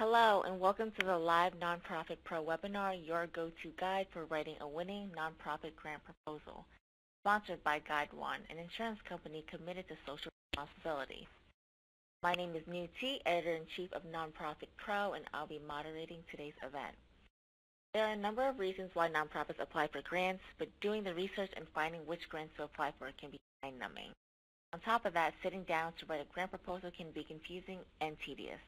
Hello, and welcome to the live Nonprofit Pro webinar, your go-to guide for writing a winning nonprofit grant proposal, sponsored by GuideOne, an insurance company committed to social responsibility. My name is Nhu Te, Editor-in-Chief of Nonprofit Pro, and I'll be moderating today's event. There are a number of reasons why nonprofits apply for grants, but doing the research and finding which grants to apply for can be mind-numbing. On top of that, sitting down to write a grant proposal can be confusing and tedious.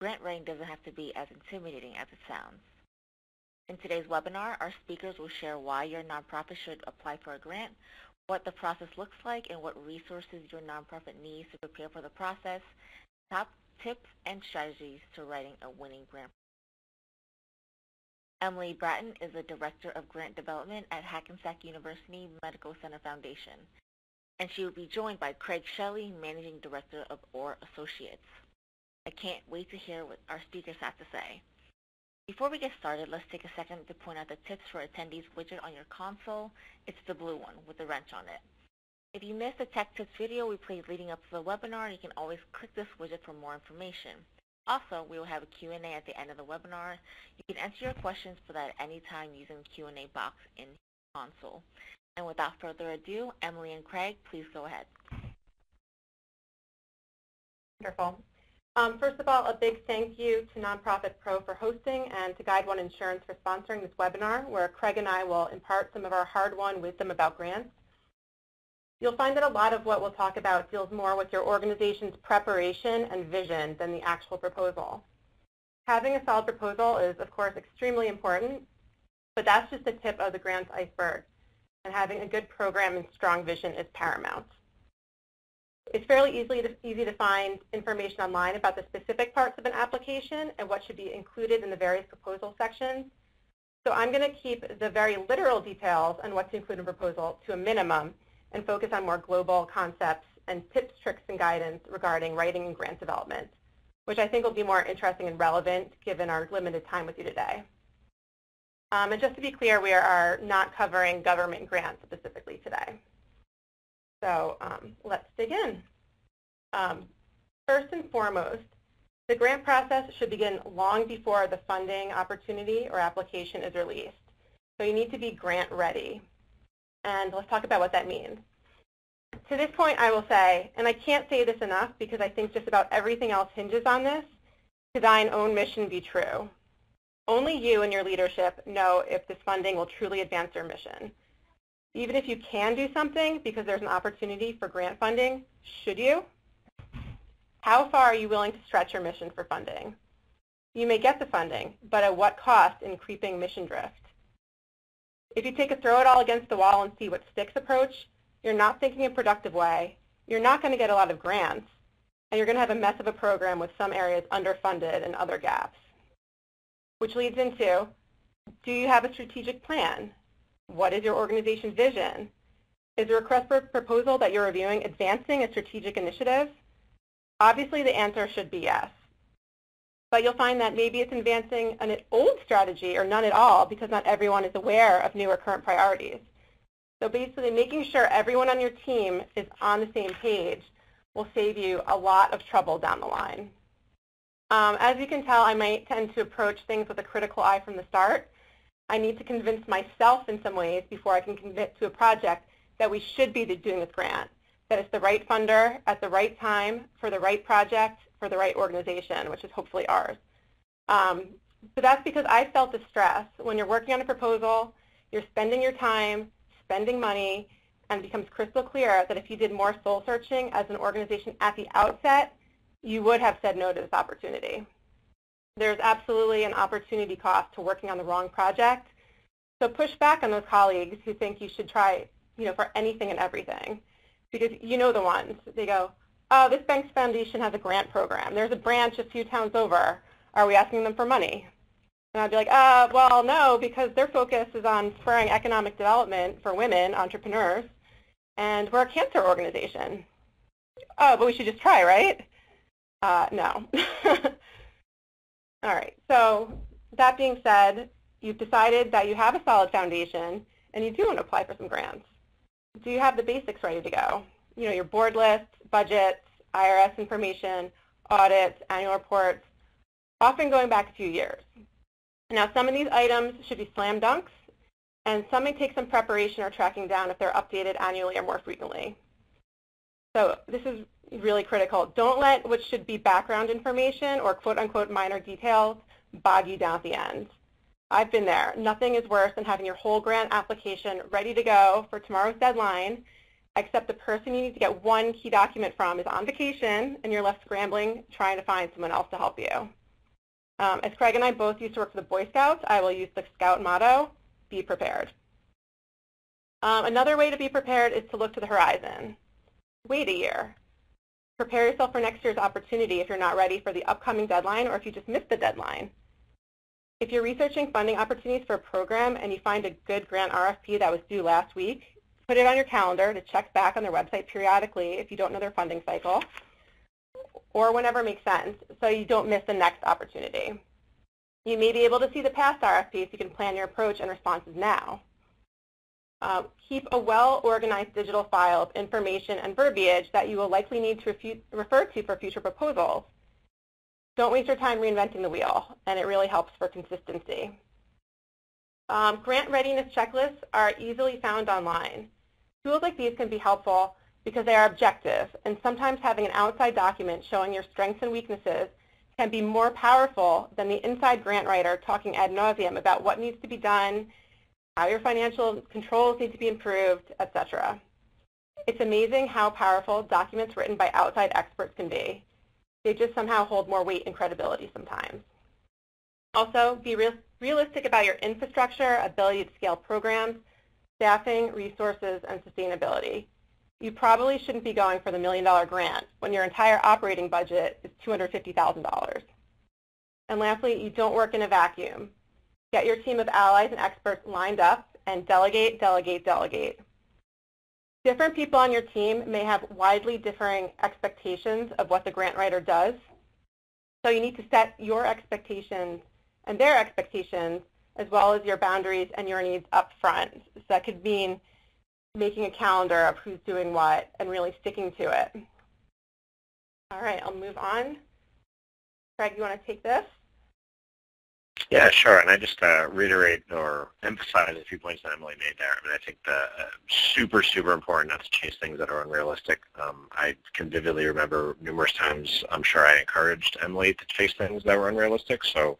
Grant writing doesn't have to be as intimidating as it sounds. In today's webinar, our speakers will share why your nonprofit should apply for a grant, what the process looks like, and what resources your nonprofit needs to prepare for the process, top tips and strategies to writing a winning grant. Emily Bratton is the Director of Grant Development at Hackensack University Medical Center Foundation, and she will be joined by Craig Shelley, Managing Director of Orr Associates. I can't wait to hear what our speakers have to say. Before we get started, let's take a second to point out the tips for attendees widget on your console. It's the blue one with the wrench on it. If you missed the tech tips video we played leading up to the webinar, you can always click this widget for more information. Also, we will have a Q&A at the end of the webinar. You can answer your questions for that at any time using the Q&A box in console. And without further ado, Emily and Craig, please go ahead. Wonderful. Um, first of all, a big thank you to Nonprofit Pro for hosting and to GuideOne Insurance for sponsoring this webinar where Craig and I will impart some of our hard-won wisdom about grants. You'll find that a lot of what we'll talk about deals more with your organization's preparation and vision than the actual proposal. Having a solid proposal is, of course, extremely important, but that's just the tip of the grant's iceberg, and having a good program and strong vision is paramount. It's fairly easily to, easy to find information online about the specific parts of an application and what should be included in the various proposal sections. So I'm going to keep the very literal details on what to include in a proposal to a minimum and focus on more global concepts and tips, tricks, and guidance regarding writing and grant development, which I think will be more interesting and relevant given our limited time with you today. Um, and just to be clear, we are not covering government grants specifically today. So um, let's dig in. Um, first and foremost, the grant process should begin long before the funding opportunity or application is released. So you need to be grant ready. And let's talk about what that means. To this point, I will say, and I can't say this enough because I think just about everything else hinges on this, to thine own mission be true. Only you and your leadership know if this funding will truly advance your mission. Even if you can do something because there's an opportunity for grant funding, should you? How far are you willing to stretch your mission for funding? You may get the funding, but at what cost in creeping mission drift? If you take a throw it all against the wall and see what sticks approach, you're not thinking a productive way, you're not going to get a lot of grants, and you're going to have a mess of a program with some areas underfunded and other gaps. Which leads into, do you have a strategic plan? What is your organization's vision? Is the request for proposal that you're reviewing advancing a strategic initiative? Obviously, the answer should be yes. But you'll find that maybe it's advancing an old strategy or none at all because not everyone is aware of new or current priorities. So basically, making sure everyone on your team is on the same page will save you a lot of trouble down the line. Um, as you can tell, I might tend to approach things with a critical eye from the start, I need to convince myself in some ways before I can commit to a project that we should be doing this grant, that it's the right funder at the right time for the right project for the right organization, which is hopefully ours. Um, so that's because I felt the stress. When you're working on a proposal, you're spending your time, spending money, and it becomes crystal clear that if you did more soul searching as an organization at the outset, you would have said no to this opportunity there's absolutely an opportunity cost to working on the wrong project. So push back on those colleagues who think you should try, you know, for anything and everything. Because you know the ones. They go, oh, this bank's foundation has a grant program. There's a branch a few towns over. Are we asking them for money? And I'd be like, uh, well, no, because their focus is on spurring economic development for women, entrepreneurs, and we're a cancer organization. Oh, but we should just try, right? Uh, no. All right, so that being said, you've decided that you have a solid foundation and you do want to apply for some grants. Do you have the basics ready to go? You know, your board lists, budgets, IRS information, audits, annual reports, often going back a few years. Now, some of these items should be slam dunks, and some may take some preparation or tracking down if they're updated annually or more frequently. So this is really critical. Don't let what should be background information or quote-unquote minor details bog you down at the end. I've been there. Nothing is worse than having your whole grant application ready to go for tomorrow's deadline, except the person you need to get one key document from is on vacation, and you're left scrambling trying to find someone else to help you. Um, as Craig and I both used to work for the Boy Scouts, I will use the Scout motto, be prepared. Um, another way to be prepared is to look to the horizon. Wait a year. Prepare yourself for next year's opportunity if you're not ready for the upcoming deadline or if you just missed the deadline. If you're researching funding opportunities for a program and you find a good grant RFP that was due last week, put it on your calendar to check back on their website periodically if you don't know their funding cycle or whenever makes sense so you don't miss the next opportunity. You may be able to see the past RFPs so you can plan your approach and responses now. Uh, keep a well-organized digital file of information and verbiage that you will likely need to refer to for future proposals. Don't waste your time reinventing the wheel, and it really helps for consistency. Um, grant readiness checklists are easily found online. Tools like these can be helpful because they are objective, and sometimes having an outside document showing your strengths and weaknesses can be more powerful than the inside grant writer talking ad nauseum about what needs to be done, how your financial controls need to be improved, etc. It's amazing how powerful documents written by outside experts can be. They just somehow hold more weight and credibility sometimes. Also, be real realistic about your infrastructure, ability to scale programs, staffing, resources, and sustainability. You probably shouldn't be going for the million dollar grant when your entire operating budget is $250,000. And lastly, you don't work in a vacuum. Get your team of allies and experts lined up and delegate, delegate, delegate. Different people on your team may have widely differing expectations of what the grant writer does. So you need to set your expectations and their expectations as well as your boundaries and your needs up front. So that could mean making a calendar of who's doing what and really sticking to it. All right, I'll move on. Craig, you want to take this? Yeah, sure. And I just uh, reiterate or emphasize a few points that Emily made there. I mean, I think the uh, super, super important not to chase things that are unrealistic. Um, I can vividly remember numerous times I'm sure I encouraged Emily to chase things that were unrealistic. So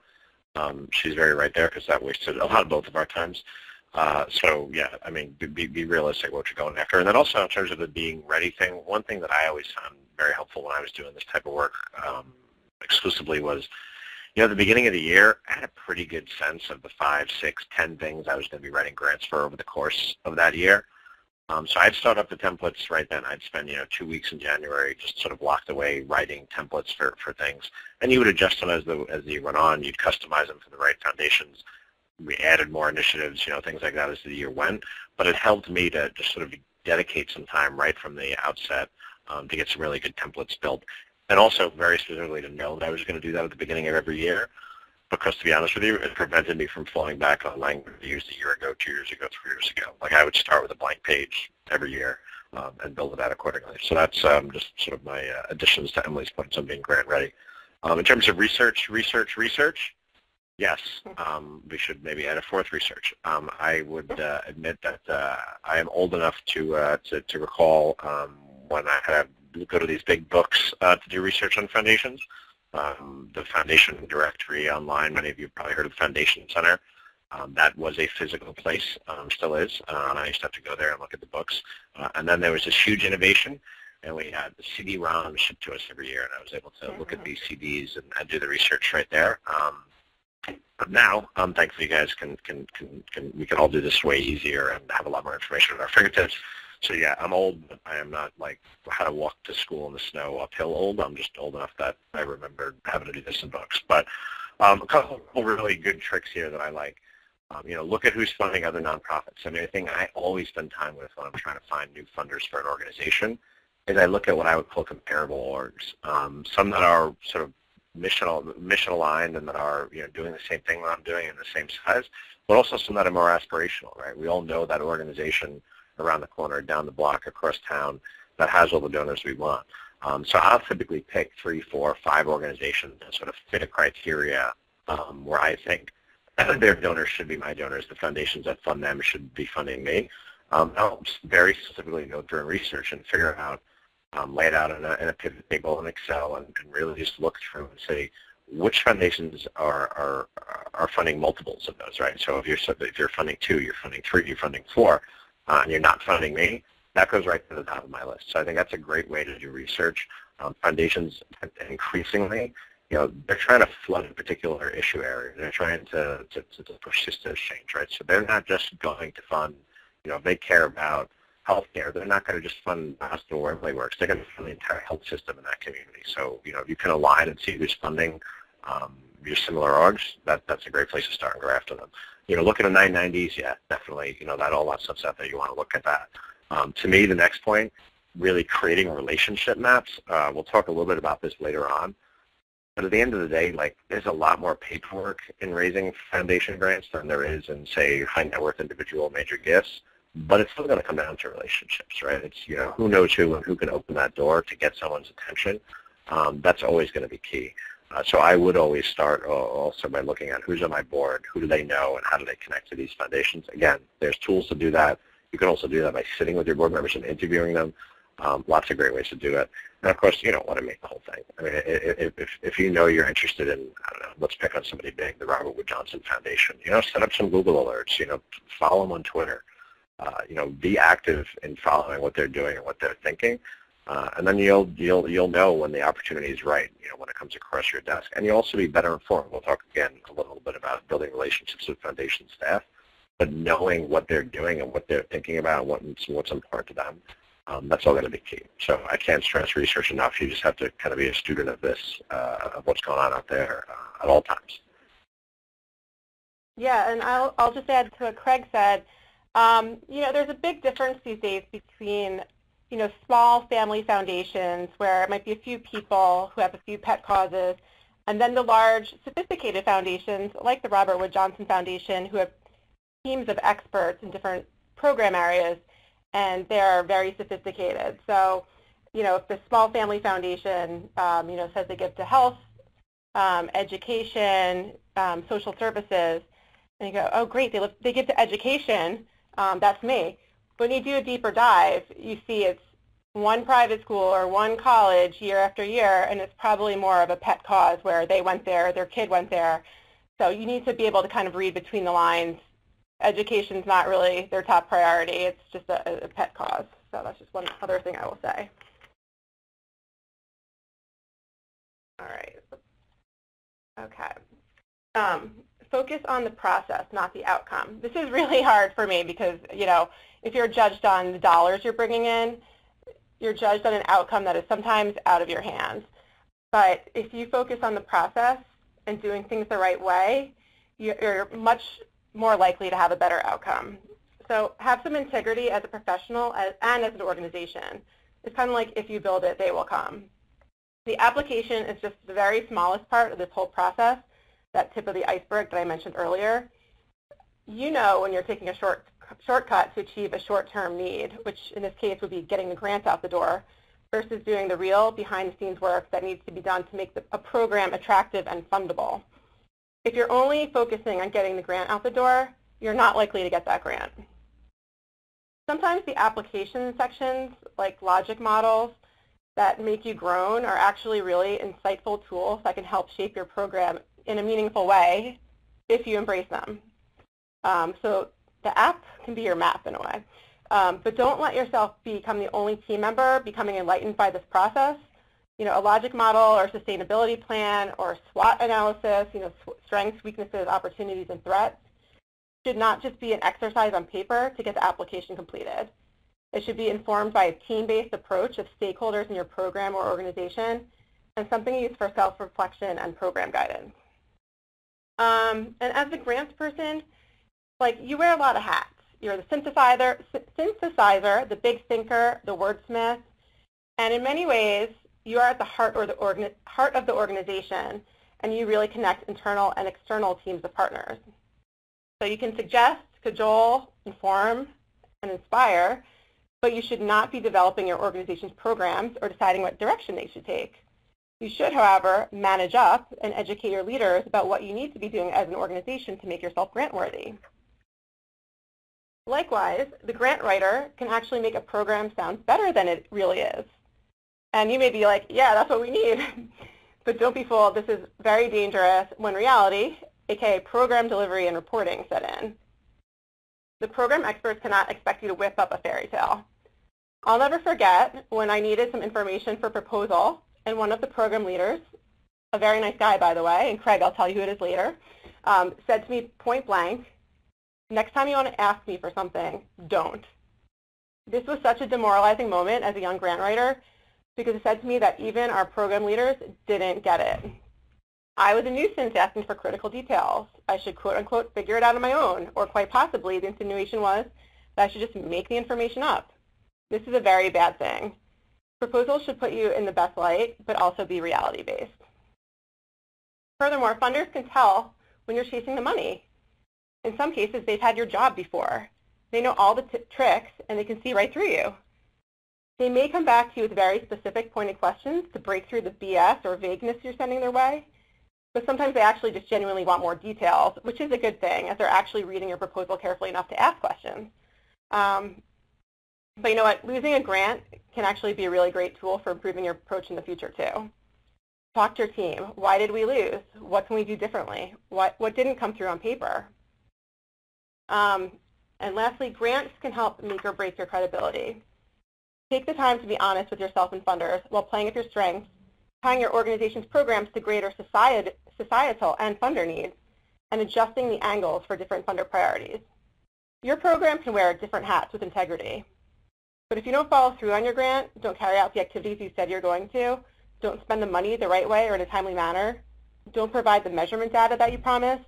um, she's very right there because that wasted a lot of both of our times. Uh, so yeah, I mean, be, be realistic what you're going after. And then also in terms of the being ready thing, one thing that I always found very helpful when I was doing this type of work um, exclusively was, you know, the beginning of the year, I had a pretty good sense of the five, six, ten things I was going to be writing grants for over the course of that year. Um, so I'd start up the templates right then. I'd spend, you know, two weeks in January just sort of locked away writing templates for, for things. And you would adjust them as the, as the year went on. You'd customize them for the right foundations we added more initiatives, you know, things like that as the year went. But it helped me to just sort of dedicate some time right from the outset um, to get some really good templates built. And also very specifically to know that I was going to do that at the beginning of every year. Because to be honest with you, it prevented me from falling back on language used a year ago, two years ago, three years ago. Like I would start with a blank page every year um, and build it out accordingly. So that's um, just sort of my uh, additions to Emily's points on being grant ready. Um, in terms of research, research, research, Yes, um, we should maybe add a fourth research. Um, I would uh, admit that uh, I am old enough to uh, to, to, recall um, when I had go to these big books uh, to do research on foundations. Um, the foundation directory online, many of you have probably heard of the Foundation Center. Um, that was a physical place, um, still is, uh, and I used to have to go there and look at the books. Uh, and then there was this huge innovation and we had the CD-ROM shipped to us every year, and I was able to look at these CDs and, and do the research right there. Um, but now, um, thankfully, you guys can, can, can, can, we can all do this way easier and have a lot more information at our fingertips. So yeah, I'm old, but I am not like how to walk to school in the snow uphill old. I'm just old enough that I remember having to do this in books. But um, a couple of really good tricks here that I like. Um, you know, look at who's funding other nonprofits. I mean, the thing I always spend time with when I'm trying to find new funders for an organization is I look at what I would call comparable orgs. Um, some that are sort of mission mission aligned and that are you know doing the same thing that I'm doing in the same size, but also some that are more aspirational, right? We all know that organization around the corner, down the block, across town that has all the donors we want. Um, so I'll typically pick three, four, five organizations that sort of fit a criteria um, where I think their donors should be my donors. The foundations that fund them should be funding me. Um, I'll very specifically go through and research and figure out, um, lay it out in a, in a pivot table in Excel and, and really just look through and say which foundations are, are, are funding multiples of those, right? So if you're, if you're funding two, you're funding three, you're funding four, uh, and you're not funding me, that goes right to the top of my list. So I think that's a great way to do research. Um, foundations increasingly, you know, they're trying to flood a particular issue area. They're trying to, to, to push systems change, right? So they're not just going to fund, you know, they care about healthcare, they're not going to just fund the hospital where everybody works. They're going to fund the entire health system in that community. So, you know, if you can align and see who's funding um, your similar orgs, that, that's a great place to start and go after them. You know, look at the 990s, yeah, definitely, you know, that all that stuff's out there. You want to look at that. Um, to me, the next point, really creating relationship maps. Uh, we'll talk a little bit about this later on. But at the end of the day, like there's a lot more paperwork in raising foundation grants than there is in, say, high net worth individual major gifts. But it's still going to come down to relationships, right? It's, you know, who knows who and who can open that door to get someone's attention. Um, that's always going to be key. Uh, so I would always start uh, also by looking at who's on my board, who do they know, and how do they connect to these foundations. Again, there's tools to do that. You can also do that by sitting with your board members and interviewing them. Um, lots of great ways to do it. And of course, you don't want to make the whole thing. I mean, if, if, if you know you're interested in, I don't know, let's pick on somebody big, the Robert Wood Johnson Foundation, you know, set up some Google alerts, you know, follow them on Twitter. Uh, you know, be active in following what they're doing and what they're thinking. Uh, and then you'll, you'll, you'll know when the opportunity is right, you know, when it comes across your desk. And you'll also be better informed. We'll talk again a little bit about building relationships with foundation staff but knowing what they're doing and what they're thinking about and what's, what's important to them, um, that's all going to be key. So I can't stress research enough. You just have to kind of be a student of this, uh, of what's going on out there uh, at all times. Yeah, and I'll, I'll just add to what Craig said. Um, you know, there's a big difference these days between, you know, small family foundations where it might be a few people who have a few pet causes, and then the large, sophisticated foundations like the Robert Wood Johnson Foundation who have teams of experts in different program areas, and they're very sophisticated. So, you know, if the Small Family Foundation, um, you know, says they give to health, um, education, um, social services, and you go, oh, great, they, they give to education, um, that's me. When you do a deeper dive, you see it's one private school or one college year after year, and it's probably more of a pet cause where they went there, their kid went there. So you need to be able to kind of read between the lines education's not really their top priority. It's just a, a pet cause. So that's just one other thing I will say. All right. Okay. Um, focus on the process, not the outcome. This is really hard for me because, you know, if you're judged on the dollars you're bringing in, you're judged on an outcome that is sometimes out of your hands. But if you focus on the process and doing things the right way, you're much more likely to have a better outcome. So have some integrity as a professional and as an organization. It's kind of like if you build it, they will come. The application is just the very smallest part of this whole process, that tip of the iceberg that I mentioned earlier. You know when you're taking a short, shortcut to achieve a short-term need, which in this case would be getting the grant out the door, versus doing the real behind-the-scenes work that needs to be done to make the, a program attractive and fundable. If you're only focusing on getting the grant out the door, you're not likely to get that grant. Sometimes the application sections, like logic models, that make you groan are actually really insightful tools that can help shape your program in a meaningful way if you embrace them. Um, so the app can be your map in a way. Um, but don't let yourself become the only team member becoming enlightened by this process you know, a logic model or sustainability plan or SWOT analysis, you know, strengths, weaknesses, opportunities, and threats should not just be an exercise on paper to get the application completed. It should be informed by a team-based approach of stakeholders in your program or organization and something used for self-reflection and program guidance. Um, and as a grants person, like you wear a lot of hats. You're the synthesizer, synthesizer, the big thinker, the wordsmith, and in many ways, you are at the heart, or the heart of the organization, and you really connect internal and external teams of partners. So you can suggest, cajole, inform, and inspire, but you should not be developing your organization's programs or deciding what direction they should take. You should, however, manage up and educate your leaders about what you need to be doing as an organization to make yourself grant worthy. Likewise, the grant writer can actually make a program sound better than it really is. And you may be like, yeah, that's what we need. but don't be fooled, this is very dangerous when reality, aka program delivery and reporting, set in. The program experts cannot expect you to whip up a fairy tale. I'll never forget when I needed some information for proposal and one of the program leaders, a very nice guy by the way, and Craig, I'll tell you who it is later, um, said to me point blank, next time you want to ask me for something, don't. This was such a demoralizing moment as a young grant writer because it said to me that even our program leaders didn't get it. I was a nuisance asking for critical details. I should quote unquote figure it out on my own, or quite possibly the insinuation was that I should just make the information up. This is a very bad thing. Proposals should put you in the best light, but also be reality-based. Furthermore, funders can tell when you're chasing the money. In some cases, they've had your job before. They know all the tricks, and they can see right through you. They may come back to you with very specific pointed questions to break through the BS or vagueness you're sending their way, but sometimes they actually just genuinely want more details, which is a good thing, as they're actually reading your proposal carefully enough to ask questions. Um, but you know what? Losing a grant can actually be a really great tool for improving your approach in the future too. Talk to your team. Why did we lose? What can we do differently? What, what didn't come through on paper? Um, and lastly, grants can help make or break your credibility. Take the time to be honest with yourself and funders while playing with your strengths, tying your organization's programs to greater societal and funder needs, and adjusting the angles for different funder priorities. Your program can wear different hats with integrity. But if you don't follow through on your grant, don't carry out the activities you said you're going to, don't spend the money the right way or in a timely manner, don't provide the measurement data that you promised,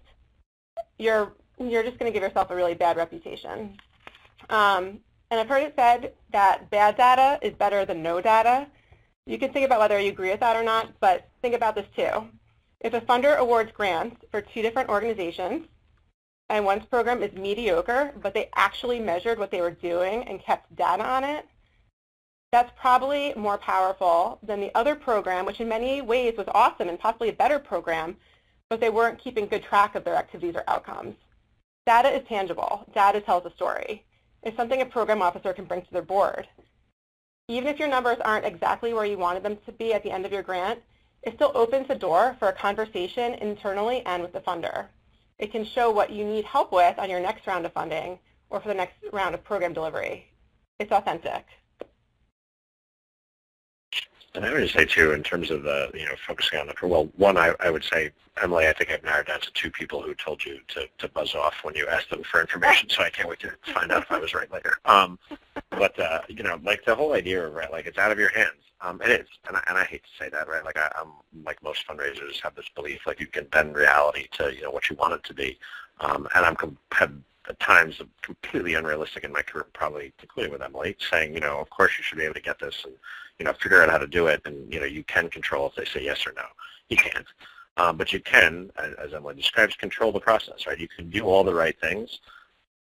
you're, you're just going to give yourself a really bad reputation. Um, and I've heard it said that bad data is better than no data. You can think about whether you agree with that or not, but think about this too. If a funder awards grants for two different organizations, and one's program is mediocre, but they actually measured what they were doing and kept data on it, that's probably more powerful than the other program, which in many ways was awesome and possibly a better program, but they weren't keeping good track of their activities or outcomes. Data is tangible. Data tells a story. It's something a program officer can bring to their board. Even if your numbers aren't exactly where you wanted them to be at the end of your grant, it still opens the door for a conversation internally and with the funder. It can show what you need help with on your next round of funding or for the next round of program delivery. It's authentic. And I would say too, in terms of the you know focusing on the well, one I, I would say Emily, I think I've narrowed down to two people who told you to, to buzz off when you asked them for information. So I can't wait to find out if I was right later. Um, but uh, you know, like the whole idea of right, like it's out of your hands. Um, it is, and I, and I hate to say that, right? Like I, I'm like most fundraisers have this belief like you can bend reality to you know what you want it to be, um, and I'm com- have at times completely unrealistic in my career, probably including with Emily, saying you know of course you should be able to get this and you know figure out how to do it, and you know you can control if they say yes or no. You can't, um, but you can, as Emily describes, control the process, right? You can do all the right things,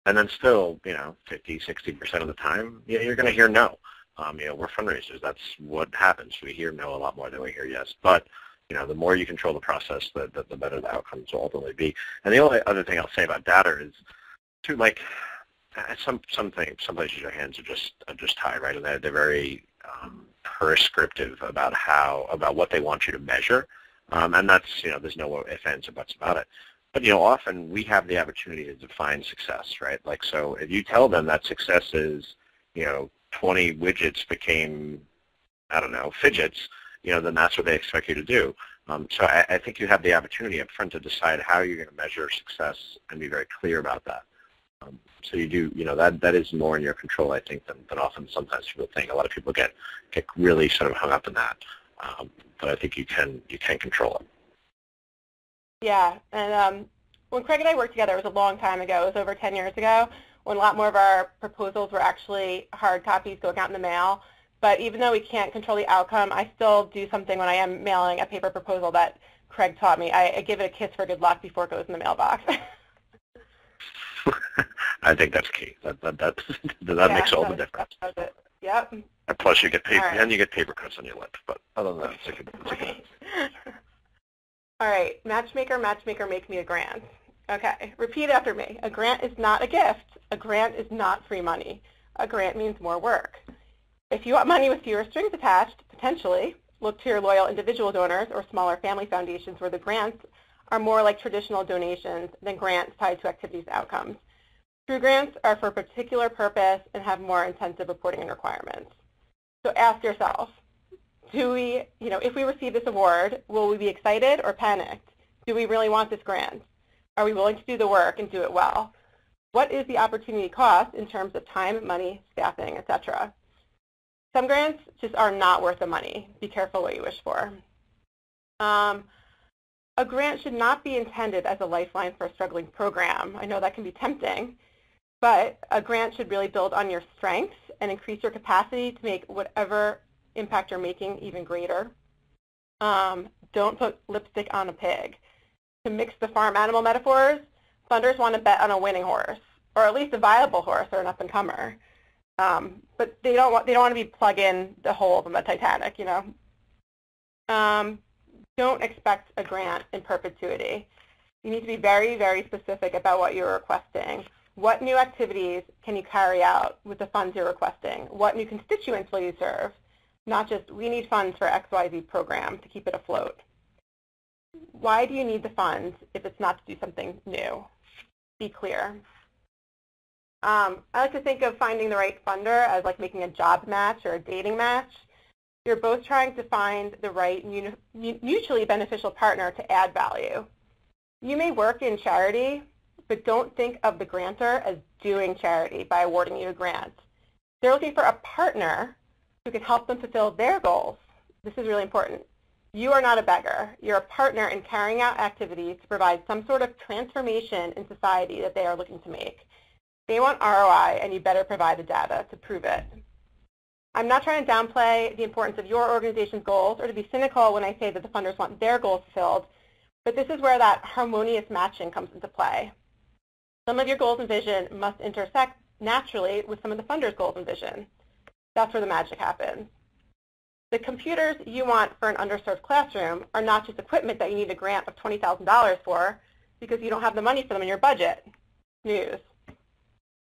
and then still you know 50, 60 percent of the time, you're going to hear no. Um, you know, we're fundraisers. That's what happens. We hear no a lot more than we hear yes. But you know, the more you control the process, the, the, the better the outcomes will ultimately be. And the only other thing I'll say about data is, too, like, some some things, some places your hands are just are just tied, right? And they're, they're very um, prescriptive about how about what they want you to measure, um, and that's you know, there's no ifs ands or buts about it. But you know, often we have the opportunity to define success, right? Like, so if you tell them that success is, you know, 20 widgets became, I don't know, fidgets, you know, then that's what they expect you to do. Um, so I, I, think you have the opportunity up front to decide how you're going to measure success and be very clear about that. Um, so you do, you know, that that is more in your control, I think, than, than often sometimes people think. A lot of people get get really sort of hung up in that, um, but I think you can you can control it. Yeah, and um, when Craig and I worked together, it was a long time ago. It was over 10 years ago when a lot more of our proposals were actually hard copies going out in the mail. But even though we can't control the outcome, I still do something when I am mailing a paper proposal that Craig taught me. I, I give it a kiss for good luck before it goes in the mailbox. I think that's key. That that that, that Yeah, makes all the difference. Yep. And plus, you get paper, right. and you get paper cuts on your lip. But other than that, it's a good, it's a good All right, matchmaker, matchmaker, make me a grant. Okay, repeat after me. A grant is not a gift. A grant is not free money. A grant means more work. If you want money with fewer strings attached, potentially, look to your loyal individual donors or smaller family foundations where the grants are more like traditional donations than grants tied to activities outcomes. True grants are for a particular purpose and have more intensive reporting and requirements. So ask yourself, do we, you know, if we receive this award, will we be excited or panicked? Do we really want this grant? Are we willing to do the work and do it well? What is the opportunity cost in terms of time, money, staffing, etc.? Some grants just are not worth the money. Be careful what you wish for. Um, a grant should not be intended as a lifeline for a struggling program. I know that can be tempting, but a grant should really build on your strengths and increase your capacity to make whatever impact you're making even greater. Um, don't put lipstick on a pig. To mix the farm animal metaphors, funders want to bet on a winning horse, or at least a viable horse or an up-and-comer. Um, but they don't want they don't want to be plugging the hole of the Titanic, you know. Um, don't expect a grant in perpetuity. You need to be very, very specific about what you're requesting. What new activities can you carry out with the funds you're requesting? What new constituents will you serve? Not just, we need funds for XYZ program to keep it afloat. Why do you need the funds if it's not to do something new? Be clear. Um, I like to think of finding the right funder as like making a job match or a dating match. You're both trying to find the right mutually beneficial partner to add value. You may work in charity, but don't think of the grantor as doing charity by awarding you a grant. They're looking for a partner who can help them fulfill their goals. This is really important. You are not a beggar. You're a partner in carrying out activities to provide some sort of transformation in society that they are looking to make. They want ROI, and you better provide the data to prove it. I'm not trying to downplay the importance of your organization's goals or to be cynical when I say that the funders want their goals filled, but this is where that harmonious matching comes into play. Some of your goals and vision must intersect naturally with some of the funders' goals and vision. That's where the magic happens. The computers you want for an underserved classroom are not just equipment that you need a grant of $20,000 for because you don't have the money for them in your budget. News.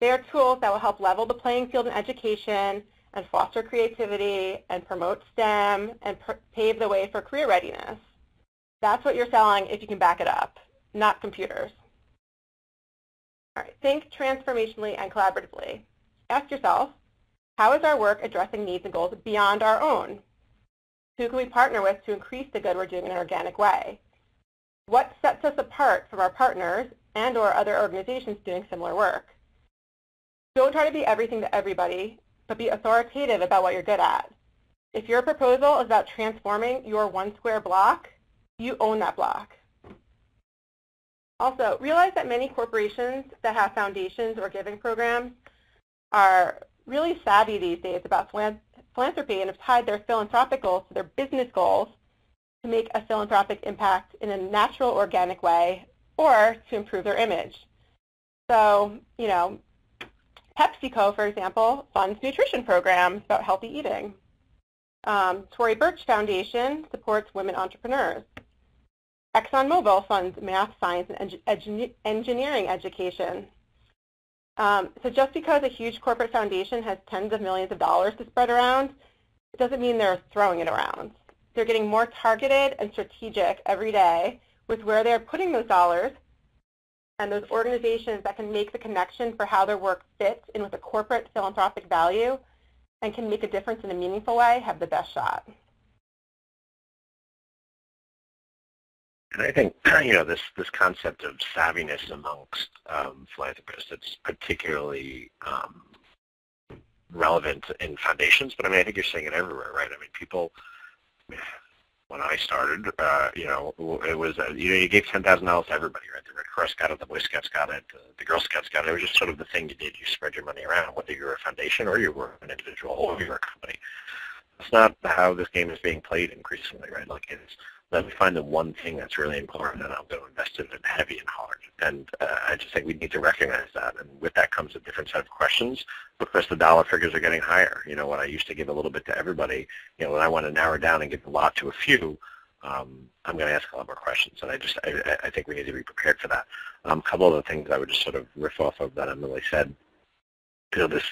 They are tools that will help level the playing field in education and foster creativity and promote STEM and pave the way for career readiness. That's what you're selling if you can back it up, not computers. All right, think transformationally and collaboratively. Ask yourself, how is our work addressing needs and goals beyond our own? Who can we partner with to increase the good we're doing in an organic way? What sets us apart from our partners and or other organizations doing similar work? Don't try to be everything to everybody, but be authoritative about what you're good at. If your proposal is about transforming your one square block, you own that block. Also, realize that many corporations that have foundations or giving programs are really savvy these days about philanthropy and have tied their philanthropic goals to their business goals to make a philanthropic impact in a natural, organic way or to improve their image. So, you know, PepsiCo, for example, funds nutrition programs about healthy eating. Um, Tory Burch Foundation supports women entrepreneurs. ExxonMobil funds math, science, and engineering education. Um, so just because a huge corporate foundation has tens of millions of dollars to spread around, it doesn't mean they're throwing it around. They're getting more targeted and strategic every day with where they're putting those dollars and those organizations that can make the connection for how their work fits in with a corporate philanthropic value and can make a difference in a meaningful way have the best shot. And I think, you know, this, this concept of savviness amongst um, philanthropists, it's particularly um, relevant in foundations, but I mean, I think you're seeing it everywhere, right? I mean, people, when I started, uh, you know, it was, uh, you know, you gave $10,000 to everybody, right? The Red Cross got it, the Boy Scouts got it, the, the Girl Scouts got it. It was just sort of the thing you did. You spread your money around, whether you were a foundation or you were an individual or you were a company. That's not how this game is being played increasingly, right? Like it's, let me find the one thing that's really important and I'll go invest in it heavy and hard. and uh, I just think we need to recognize that. And with that comes a different set of questions because the dollar figures are getting higher. You know, when I used to give a little bit to everybody, you know, when I want to narrow down and give a lot to a few, um, I'm going to ask a lot more questions. And I just, I, I think we need to be prepared for that. Um, a couple of the things I would just sort of riff off of that Emily said you know, this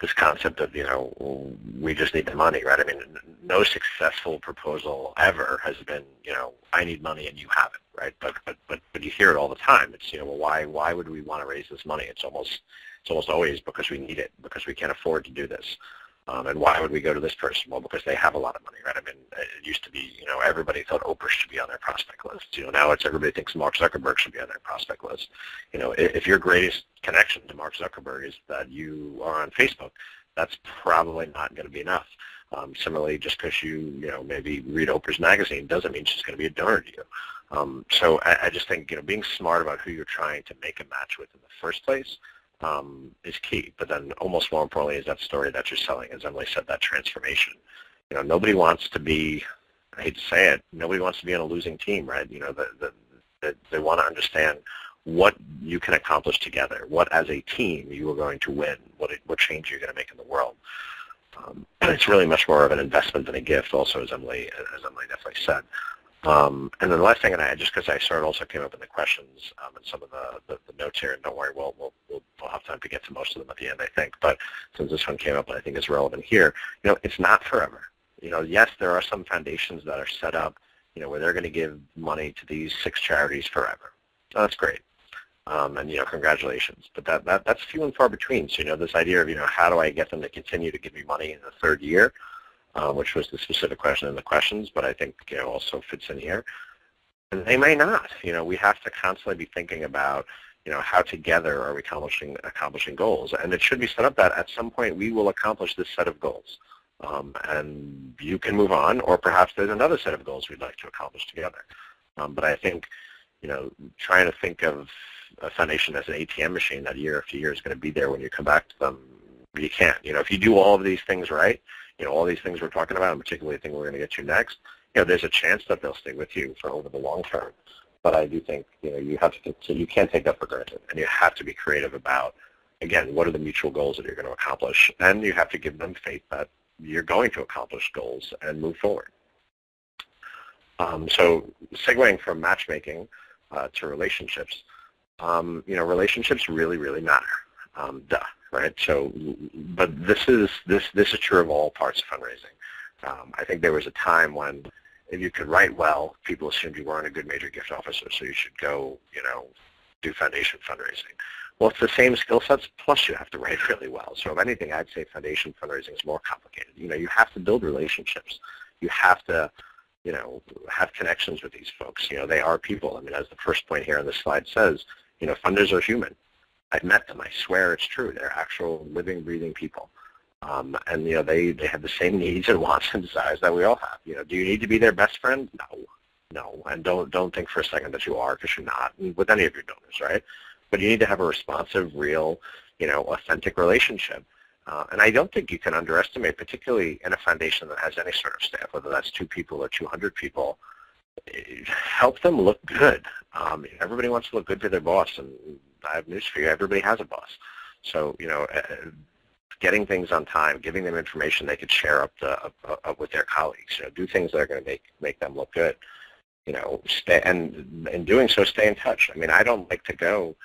this concept of, you know, we just need the money, right? I mean, no successful proposal ever has been, you know, I need money and you have it, right? But but but but you hear it all the time. It's, you know, well, why why would we want to raise this money? It's almost it's almost always because we need it, because we can't afford to do this. Um, and why would we go to this person? Well, because they have a lot of money, right? I mean, it used to be, you know, everybody thought Oprah should be on their prospect list. You know, now it's everybody thinks Mark Zuckerberg should be on their prospect list. You know, if your greatest connection to Mark Zuckerberg is that you are on Facebook, that's probably not going to be enough. Um, similarly, just because you, you know, maybe read Oprah's magazine doesn't mean she's going to be a donor to you. Um, so I, I just think, you know, being smart about who you're trying to make a match with in the first place um, is key. But then almost more importantly is that story that you're selling, as Emily said, that transformation. You know, nobody wants to be, I hate to say it, nobody wants to be on a losing team, right? You know, the, the, the, they want to understand what you can accomplish together, what as a team you are going to win, what, what change you're going to make in the world. Um, and it's really much more of an investment than a gift also, as Emily, as Emily definitely said. Um, and then the last thing, and I just because I sort of also came up in the questions um, and some of the, the, the, notes here, and don't worry, we'll, we'll, we'll, have time to get to most of them at the end, I think. But since this one came up and I think is relevant here, you know, it's not forever. You know, yes, there are some foundations that are set up, you know, where they're going to give money to these six charities forever. That's great. Um, and, you know, congratulations. But that, that, that's few and far between. So, you know, this idea of, you know, how do I get them to continue to give me money in the third year? Uh, which was the specific question in the questions, but I think know also fits in here. And they may not. You know, we have to constantly be thinking about you know how together are we accomplishing accomplishing goals, and it should be set up that at some point we will accomplish this set of goals. Um, and you can move on, or perhaps there's another set of goals we'd like to accomplish together. Um, but I think, you know, trying to think of a foundation as an ATM machine that year after year is going to be there when you come back to them, you can't. You know, if you do all of these things right, you know, all these things we're talking about, and particularly the thing we're going to get to next, you know, there's a chance that they'll stay with you for over the long term. But I do think, you know, you have to continue, you can't take that for granted, and you have to be creative about, again, what are the mutual goals that you're going to accomplish, and you have to give them faith that you're going to accomplish goals and move forward. Um, so segueing from matchmaking uh, to relationships, um, you know, relationships really, really matter. Um, duh right? So, but this is this this is true of all parts of fundraising. Um, I think there was a time when if you could write well, people assumed you weren't a good major gift officer, so you should go, you know, do foundation fundraising. Well, it's the same skill sets, plus you have to write really well. So if anything, I'd say foundation fundraising is more complicated. You know, you have to build relationships. You have to, you know, have connections with these folks. You know, they are people. I mean, as the first point here on this slide says, you know, funders are human. I've met them. I swear it's true. They're actual living, breathing people. Um, and, you know, they, they have the same needs and wants and desires that we all have. You know, do you need to be their best friend? No. No. And don't, don't think for a second that you are because you're not with any of your donors, right? But you need to have a responsive, real, you know, authentic relationship. Uh, and I don't think you can underestimate, particularly in a foundation that has any sort of staff, whether that's two people or 200 people, help them look good. Um, everybody wants to look good to their boss, and I have news for you. Everybody has a boss. So, you know, uh, getting things on time, giving them information they could share up, to, up, up with their colleagues. You know, do things that are going to make make them look good. You know, stay and in doing so, stay in touch. I mean, I don't like to go,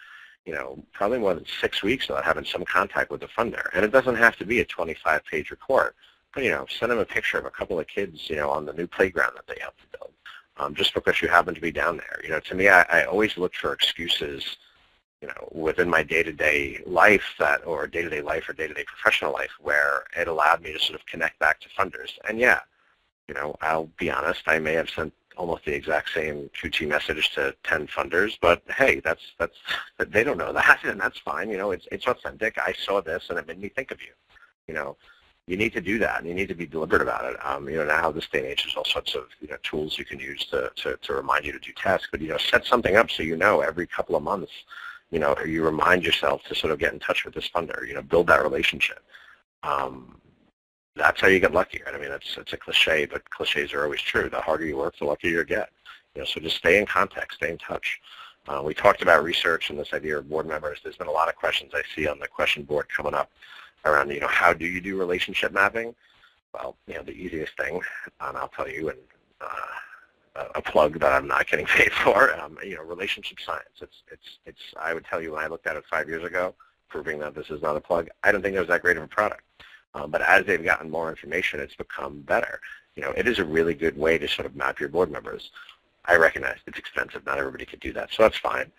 you know, probably more than six weeks without having some contact with the funder, and it doesn't have to be a 25-page report. But you know, send them a picture of a couple of kids, you know, on the new playground that they helped to build, um, just because you happen to be down there. You know, to me, I, I always look for excuses you know, within my day-to-day life that, or day-to-day life or day-to-day professional life where it allowed me to sort of connect back to funders. And yeah, you know, I'll be honest, I may have sent almost the exact same QT message to 10 funders, but hey, that's, that's, they don't know that and that's fine. You know, it's, it's authentic. I saw this and it made me think of you. You know, you need to do that and you need to be deliberate about it. Um, you know, now this day and age there's all sorts of you know, tools you can use to, to, to remind you to do tasks, but you know, set something up so you know every couple of months you know, you remind yourself to sort of get in touch with this funder, you know, build that relationship. Um, that's how you get lucky, right? I mean, it's, it's a cliche, but cliches are always true. The harder you work, the luckier you get. You know, so just stay in contact, stay in touch. Uh, we talked about research and this idea of board members. There's been a lot of questions I see on the question board coming up around, you know, how do you do relationship mapping? Well, you know, the easiest thing, and I'll tell you, and uh, a plug that I'm not getting paid for, um, you know, relationship science. It's, it's, it's, I would tell you when I looked at it five years ago, proving that this is not a plug, I don't think it was that great of a product. Um, but as they've gotten more information, it's become better. You know, it is a really good way to sort of map your board members. I recognize it's expensive. Not everybody could do that, so that's fine.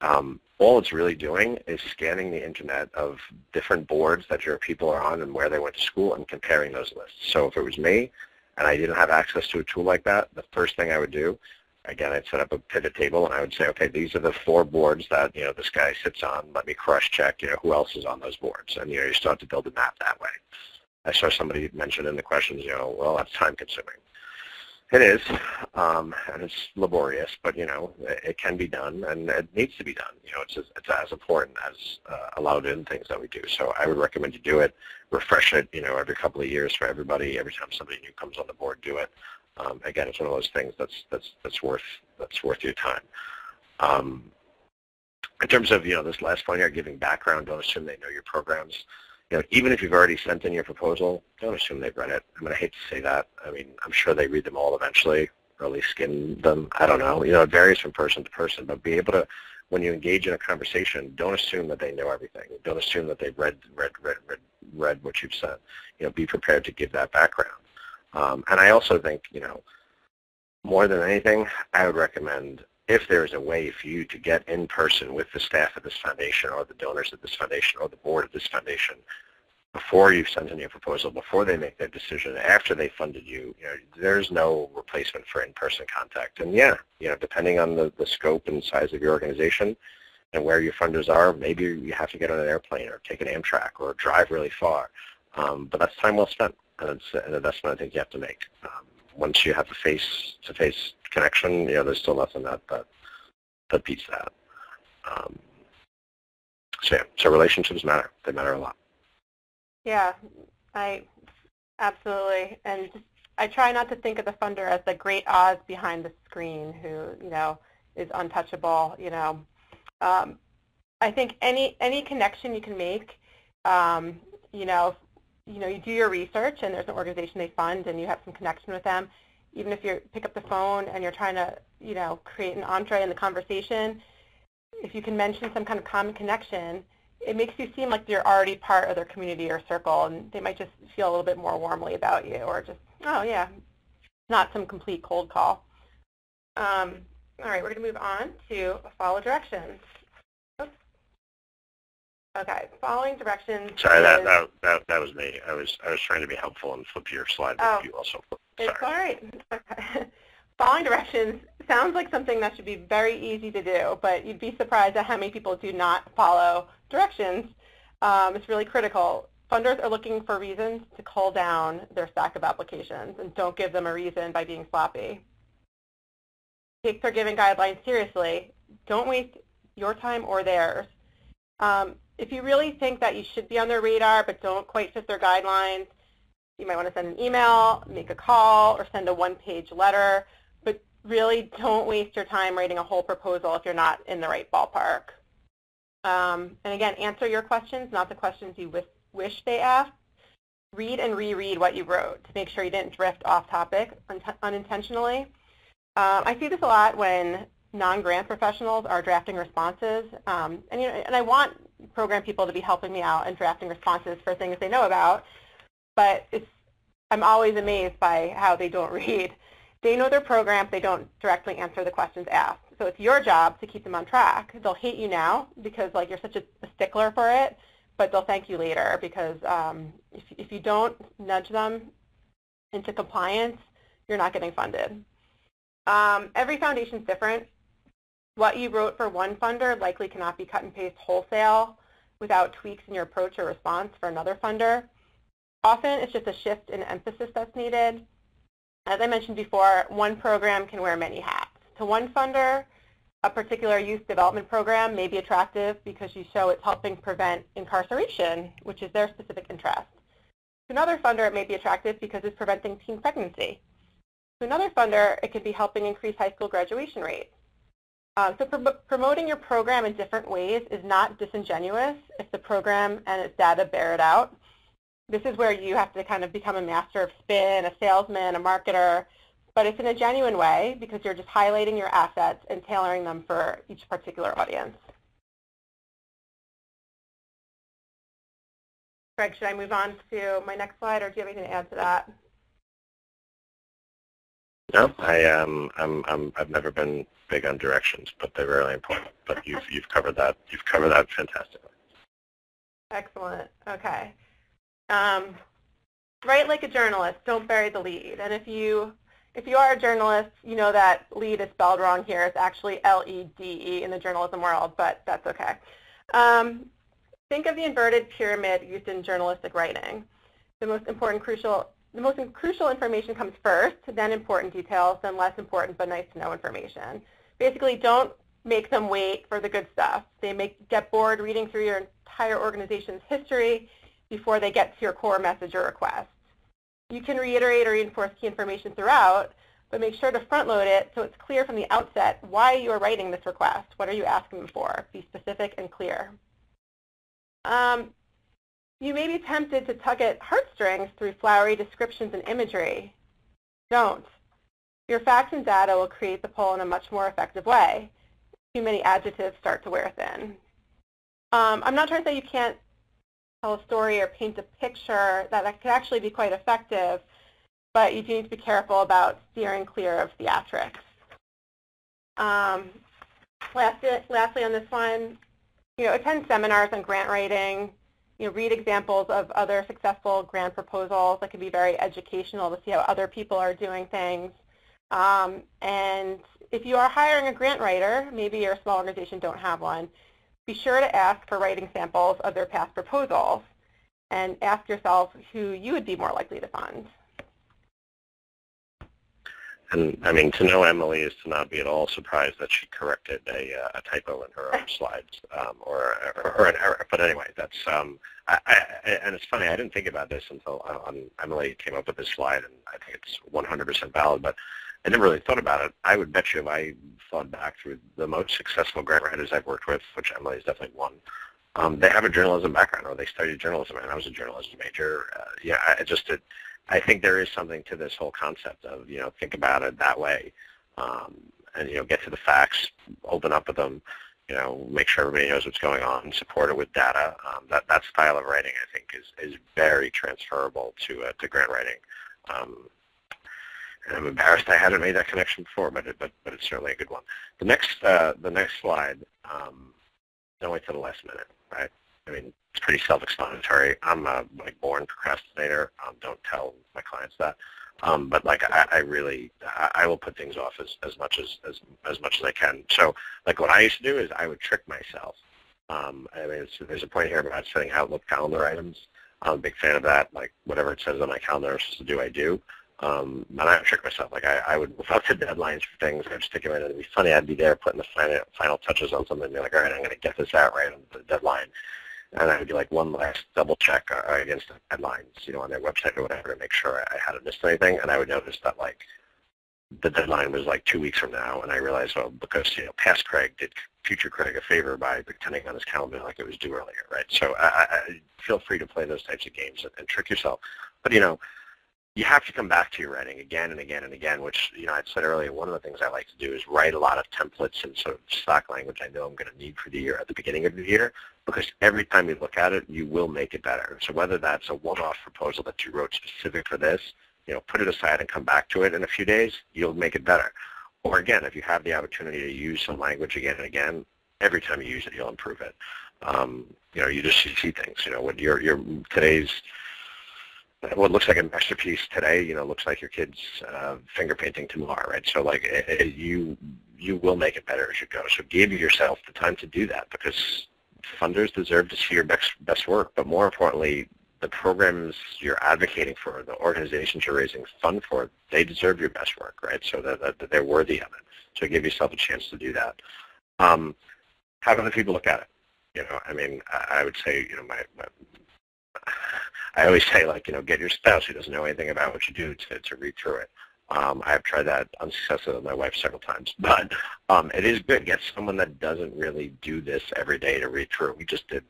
Um, all it's really doing is scanning the internet of different boards that your people are on and where they went to school and comparing those lists. So if it was me and I didn't have access to a tool like that, the first thing I would do, again, I'd set up a pivot table and I would say, okay, these are the four boards that, you know, this guy sits on. Let me cross-check, you know, who else is on those boards. And, you know, you start to build a map that way. I saw somebody mention in the questions, you know, well, that's time consuming. It is, um, and it's laborious, but you know it, it, can be done, and it needs to be done. You know, it's as, it's as important as uh, allowed in things that we do. So I would recommend you do it, refresh it. You know, every couple of years for everybody. Every time somebody new comes on the board, do it. Um, again, it's one of those things that's that's that's worth that's worth your time. Um, in terms of you know this last point here, giving background, don't assume they know your programs you know, even if you've already sent in your proposal, don't assume they've read it. I mean, I hate to say that. I mean, I'm sure they read them all eventually, or at least skim them. I don't know. You know, it varies from person to person, but be able to, when you engage in a conversation, don't assume that they know everything. Don't assume that they've read, read, read, read, read what you've said. You know, be prepared to give that background. Um, and I also think, you know, more than anything, I would recommend if there's a way for you to get in person with the staff of this foundation or the donors of this foundation or the board of this foundation before you've sent in your proposal, before they make their decision, after they funded you, you know, there's no replacement for in-person contact. And yeah, you know, depending on the, the scope and size of your organization and where your funders are, maybe you have to get on an airplane or take an Amtrak or drive really far. Um, but that's time well spent, and it's an investment I think you have to make. Um, once you have a face-to-face connection, you know, there's still nothing that that, that beats that. Um, so yeah, so relationships matter. They matter a lot. Yeah, I absolutely, and I try not to think of the funder as the great Oz behind the screen who you know is untouchable. You know, um, I think any any connection you can make, um, you know, you know, you do your research and there's an organization they fund and you have some connection with them, even if you pick up the phone and you're trying to, you know, create an entree in the conversation, if you can mention some kind of common connection, it makes you seem like you're already part of their community or circle, and they might just feel a little bit more warmly about you, or just, oh yeah, not some complete cold call. Um, all right, we're going to move on to follow directions. Okay, following directions. Sorry, that, that that that was me. I was I was trying to be helpful and flip your slide, oh, you also flipped. It's all right. Okay. Following directions sounds like something that should be very easy to do, but you'd be surprised at how many people do not follow directions. Um, it's really critical. Funders are looking for reasons to cull down their stack of applications, and don't give them a reason by being sloppy. Take their given guidelines seriously. Don't waste your time or theirs. Um, if you really think that you should be on their radar but don't quite fit their guidelines, you might want to send an email, make a call, or send a one-page letter. Really don't waste your time writing a whole proposal if you're not in the right ballpark. Um, and again, answer your questions, not the questions you wish, wish they asked. Read and reread what you wrote to make sure you didn't drift off topic un unintentionally. Uh, I see this a lot when non-grant professionals are drafting responses. Um, and, you know, and I want program people to be helping me out and drafting responses for things they know about, but it's, I'm always amazed by how they don't read. They know their program, they don't directly answer the questions asked. So it's your job to keep them on track. They'll hate you now because like you're such a, stickler for it, but they'll thank you later because um, if, if you don't nudge them into compliance, you're not getting funded. Um, every foundation is different. What you wrote for one funder likely cannot be cut and paste wholesale without tweaks in your approach or response for another funder. Often it's just a shift in emphasis that's needed. As I mentioned before, one program can wear many hats. To one funder, a particular youth development program may be attractive because you show it's helping prevent incarceration, which is their specific interest. To another funder, it may be attractive because it's preventing teen pregnancy. To another funder, it could be helping increase high school graduation rates. Uh, so pr promoting your program in different ways is not disingenuous if the program and its data bear it out. This is where you have to kind of become a master of spin, a salesman, a marketer, but it's in a genuine way because you're just highlighting your assets and tailoring them for each particular audience. Craig, should I move on to my next slide, or do you have anything to add to that? No, I um, I'm, I'm, I've never been big on directions, but they're really important. But you've you've covered that. You've covered that fantastically. Excellent. Okay. Um, write like a journalist. Don't bury the lead. And if you if you are a journalist, you know that lead is spelled wrong here. It's actually L-E-D-E -E in the journalism world, but that's okay. Um, Think of the inverted pyramid used in journalistic writing. The most important crucial the most crucial information comes first, then important details, then less important but nice to know information. Basically, don't make them wait for the good stuff. They may get bored reading through your entire organization's history before they get to your core message or request. You can reiterate or reinforce key information throughout, but make sure to front load it so it's clear from the outset why you are writing this request. What are you asking them for? Be specific and clear. Um, you may be tempted to tug at heartstrings through flowery descriptions and imagery. Don't. Your facts and data will create the poll in a much more effective way. Too many adjectives start to wear thin. Um, I'm not trying to say you can't tell a story or paint a picture. That, that could actually be quite effective, but you do need to be careful about steering clear of theatrics. Um, lastly, lastly on this one, you know, attend seminars on grant writing, you know, read examples of other successful grant proposals that can be very educational to see how other people are doing things. Um, and if you are hiring a grant writer, maybe your small organization don't have one, be sure to ask for writing samples of their past proposals and ask yourself who you would be more likely to fund. And I mean, to know Emily is to not be at all surprised that she corrected a, uh, a typo in her own slides um, or, or, or, an error. But anyway, that's um, I, I, and it's funny. I didn't think about this until um, Emily came up with this slide, and I think it's 100% valid. But I never really thought about it. I would bet you if I thought back through the most successful grant writers I've worked with, which Emily is definitely one, um, they have a journalism background or they studied journalism, and I was a journalism major. Uh, yeah, I just it, I think there is something to this whole concept of, you know, think about it that way um, and, you know, get to the facts, open up with them, you know, make sure everybody knows what's going on, support it with data. Um, that, that style of writing, I think, is, is very transferable to, uh, to grant writing. Um, and I'm embarrassed I hadn't made that connection before, but, it, but, but it's certainly a good one. The next, uh, the next slide, um, don't wait till the last minute, right? I mean, it's pretty self-explanatory. I'm a like born procrastinator. Um, don't tell my clients that. Um, but like I, I really, I, I, will put things off as, as much as, as as much as I can. So like what I used to do is I would trick myself. Um, I mean, there's a point here about setting Outlook calendar items. I'm a big fan of that. Like whatever it says on my calendar I'm supposed to do, I do. Um, and I would trick myself. Like I, I would, without the deadlines for things, I'd stick it in. It'd be funny. I'd be there putting the final, final touches on something and be like, all right, I'm going to get this out right on the deadline and I would do like one last double check uh, against the headlines, you know, on their website or whatever to make sure I hadn't missed anything. And I would notice that like the deadline was like two weeks from now, and I realized, well, because you know, past Craig did future Craig a favor by pretending on his calendar like it was due earlier, right? So I, I feel free to play those types of games and, and trick yourself. But you know, you have to come back to your writing again and again and again, which, you know, I said earlier, one of the things I like to do is write a lot of templates and sort of stock language I know I'm going to need for the year at the beginning of the year, because every time you look at it, you will make it better. So whether that's a one-off proposal that you wrote specific for this, you know, put it aside and come back to it in a few days, you'll make it better. Or again, if you have the opportunity to use some language again and again, every time you use it, you'll improve it. Um, you know, you just see things. You know, when your your today's what looks like a masterpiece today, you know, looks like your kid's uh, finger painting tomorrow, right? So like it, it, you you will make it better as you go. So give yourself the time to do that because funders deserve to see your best best work, but more importantly, the programs you're advocating for, the organizations you're raising fund for, they deserve your best work, right? So that, that, they're worthy of it. So give yourself a chance to do that. Um, how do other people look at it? You know, I mean, I, I would say, you know, my, my I always say, like, you know, get your spouse who doesn't know anything about what you do to, to read through it. Um, I have tried that unsuccessfully with my wife several times, but um, it is good. Get someone that doesn't really do this every day to read through. We just did.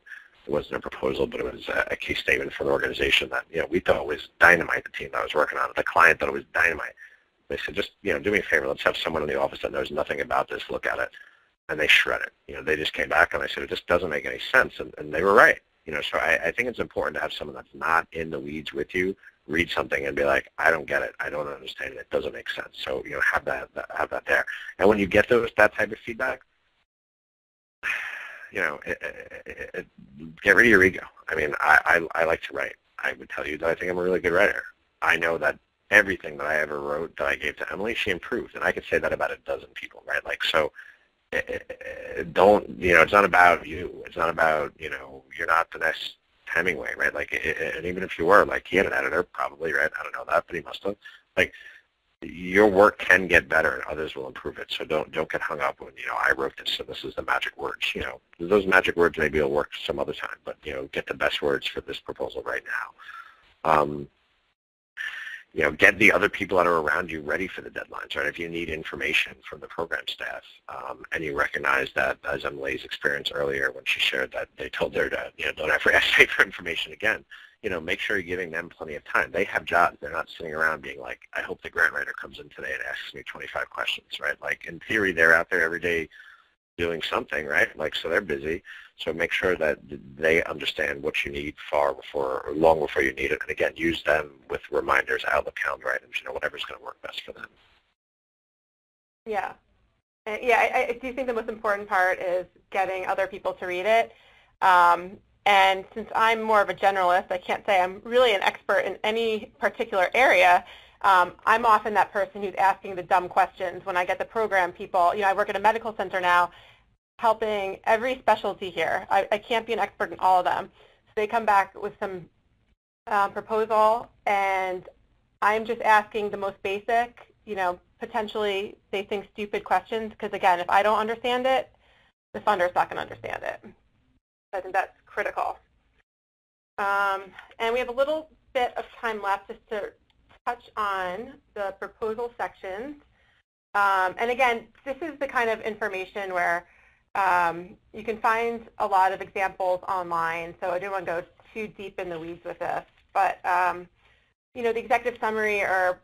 It wasn't a proposal, but it was a, a case statement for the organization that you know we thought was dynamite. The team that I was working on, the client thought it was dynamite. They said, just you know, do me a favor. Let's have someone in the office that knows nothing about this look at it, and they shred it. You know, they just came back and I said it just doesn't make any sense, and, and they were right. You know, so I, I think it's important to have someone that's not in the weeds with you read something and be like, I don't get it, I don't understand it, it doesn't make sense. So you know, have that, have that there. And when you get those that type of feedback, you know, it, it, it, get rid of your ego. I mean, I, I I like to write. I would tell you that I think I'm a really good writer. I know that everything that I ever wrote that I gave to Emily, she improved, and I could say that about a dozen people, right? Like so. Eh, don't you know? It's not about you. It's not about you know. You're not the next Hemingway, right? Like, eh, eh, and even if you were, like, he had an editor, probably, right? I don't know that, but he must have. Like, your work can get better, and others will improve it. So don't don't get hung up when you know I wrote this, so this is the magic words. You know, those magic words maybe will work some other time, but you know, get the best words for this proposal right now. Um, you know, get the other people that are around you ready for the deadlines, right? If you need information from the program staff um, and you recognize that, as Emily's experienced earlier when she shared that they told her to, you know, don't ever ask for information again, you know, make sure you're giving them plenty of time. They have jobs. They're not sitting around being like, I hope the grant writer comes in today and asks me 25 questions, right? Like, in theory, they're out there every day doing something, right? Like, so they're busy. So make sure that they understand what you need far before, or long before you need it. And again, use them with reminders, Outlook calendar items, you know, whatever's going to work best for them. Yeah. Uh, yeah, I, I, do think the most important part is getting other people to read it. Um, and since I'm more of a generalist, I can't say I'm really an expert in any particular area. Um, I'm often that person who's asking the dumb questions when I get the program people. You know, I work at a medical center now, helping every specialty here. I, I can't be an expert in all of them. So they come back with some um, proposal, and I'm just asking the most basic, you know, potentially they think stupid questions, because again, if I don't understand it, the funder's not going to understand it. I think that's critical. Um, and we have a little bit of time left just to touch on the proposal sections. Um, and again, this is the kind of information where um, you can find a lot of examples online, so I didn't want to go too deep in the weeds with this. But, um, you know, the executive summary or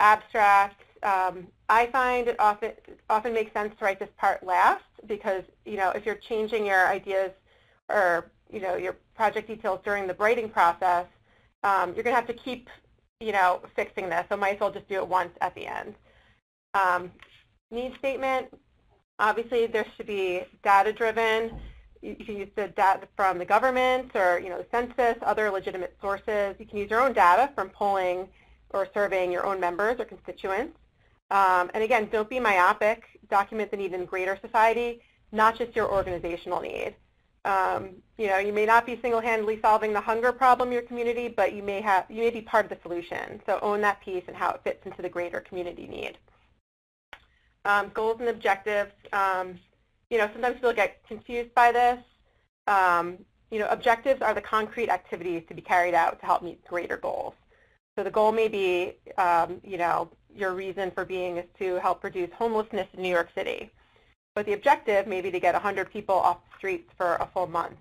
abstract, um, I find it often, often makes sense to write this part last because, you know, if you're changing your ideas or, you know, your project details during the writing process, um, you're going to have to keep, you know, fixing this. So might as well just do it once at the end. Um, need statement, Obviously, there should be data-driven. You can use the data from the government or you know the census, other legitimate sources. You can use your own data from polling or surveying your own members or constituents. Um, and again, don't be myopic. Document the need in greater society, not just your organizational need. Um, you know, you may not be single-handedly solving the hunger problem in your community, but you may have you may be part of the solution. So own that piece and how it fits into the greater community need um, goals and objectives. Um, you know, sometimes people get confused by this. Um, you know, objectives are the concrete activities to be carried out to help meet greater goals. So the goal may be, um, you know, your reason for being is to help reduce homelessness in New York City. But the objective may be to get 100 people off the streets for a full month.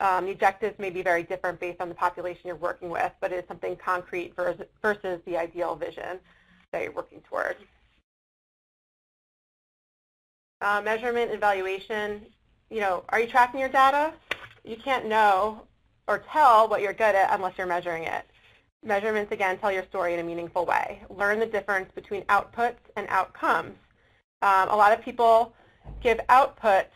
Um, the objectives may be very different based on the population you're working with, but it is something concrete versus, versus the ideal vision that you're working toward. Uh, measurement, evaluation, you know, are you tracking your data? You can't know or tell what you're good at unless you're measuring it. Measurements, again, tell your story in a meaningful way. Learn the difference between outputs and outcomes. Um, a lot of people give outputs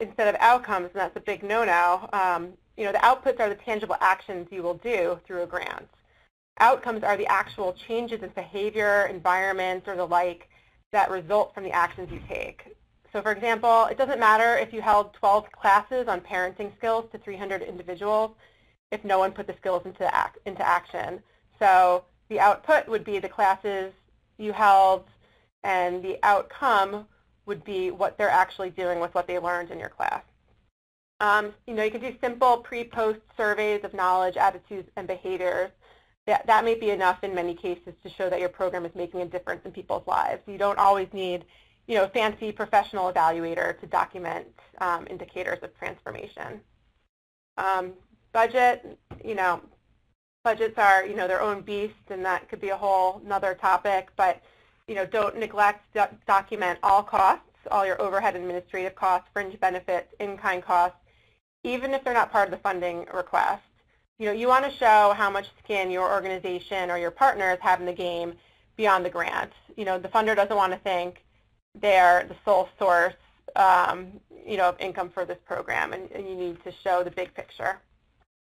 instead of outcomes, and that's a big no-no. Um, you know, the outputs are the tangible actions you will do through a grant. Outcomes are the actual changes in behavior, environment, or the like that result from the actions you take. So for example, it doesn't matter if you held 12 classes on parenting skills to 300 individuals if no one put the skills into, act, into action. So the output would be the classes you held, and the outcome would be what they're actually doing with what they learned in your class. Um, you know, you can do simple pre-post surveys of knowledge, attitudes, and behaviors. That, that may be enough in many cases to show that your program is making a difference in people's lives. You don't always need you know, a fancy professional evaluator to document um, indicators of transformation. Um, budget, you know, budgets are, you know, their own beast, and that could be a whole another topic, but, you know, don't neglect to document all costs, all your overhead administrative costs, fringe benefits, in-kind costs, even if they're not part of the funding request. You know, you want to show how much skin your organization or your partners have in the game beyond the grant. You know, the funder doesn't want to think they're the sole source, um, you know, of income for this program, and, and, you need to show the big picture.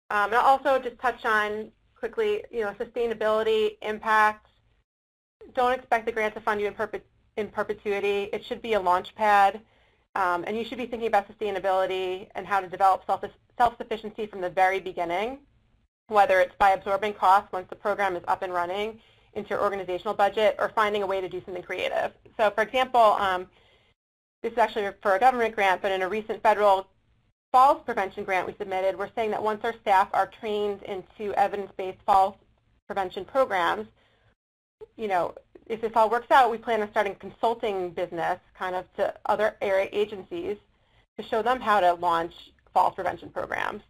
Um, and I'll also just touch on quickly, you know, sustainability, impact. Don't expect the grant to fund you in, in perpetuity. It should be a launch pad, um, and you should be thinking about sustainability and how to develop self self-sufficiency from the very beginning, whether it's by absorbing costs once the program is up and running into your organizational budget or finding a way to do something creative. So for example, um, this is actually for a government grant, but in a recent federal falls prevention grant we submitted, we're saying that once our staff are trained into evidence-based falls prevention programs, you know, if this all works out, we plan on starting a consulting business kind of to other area agencies to show them how to launch falls prevention programs.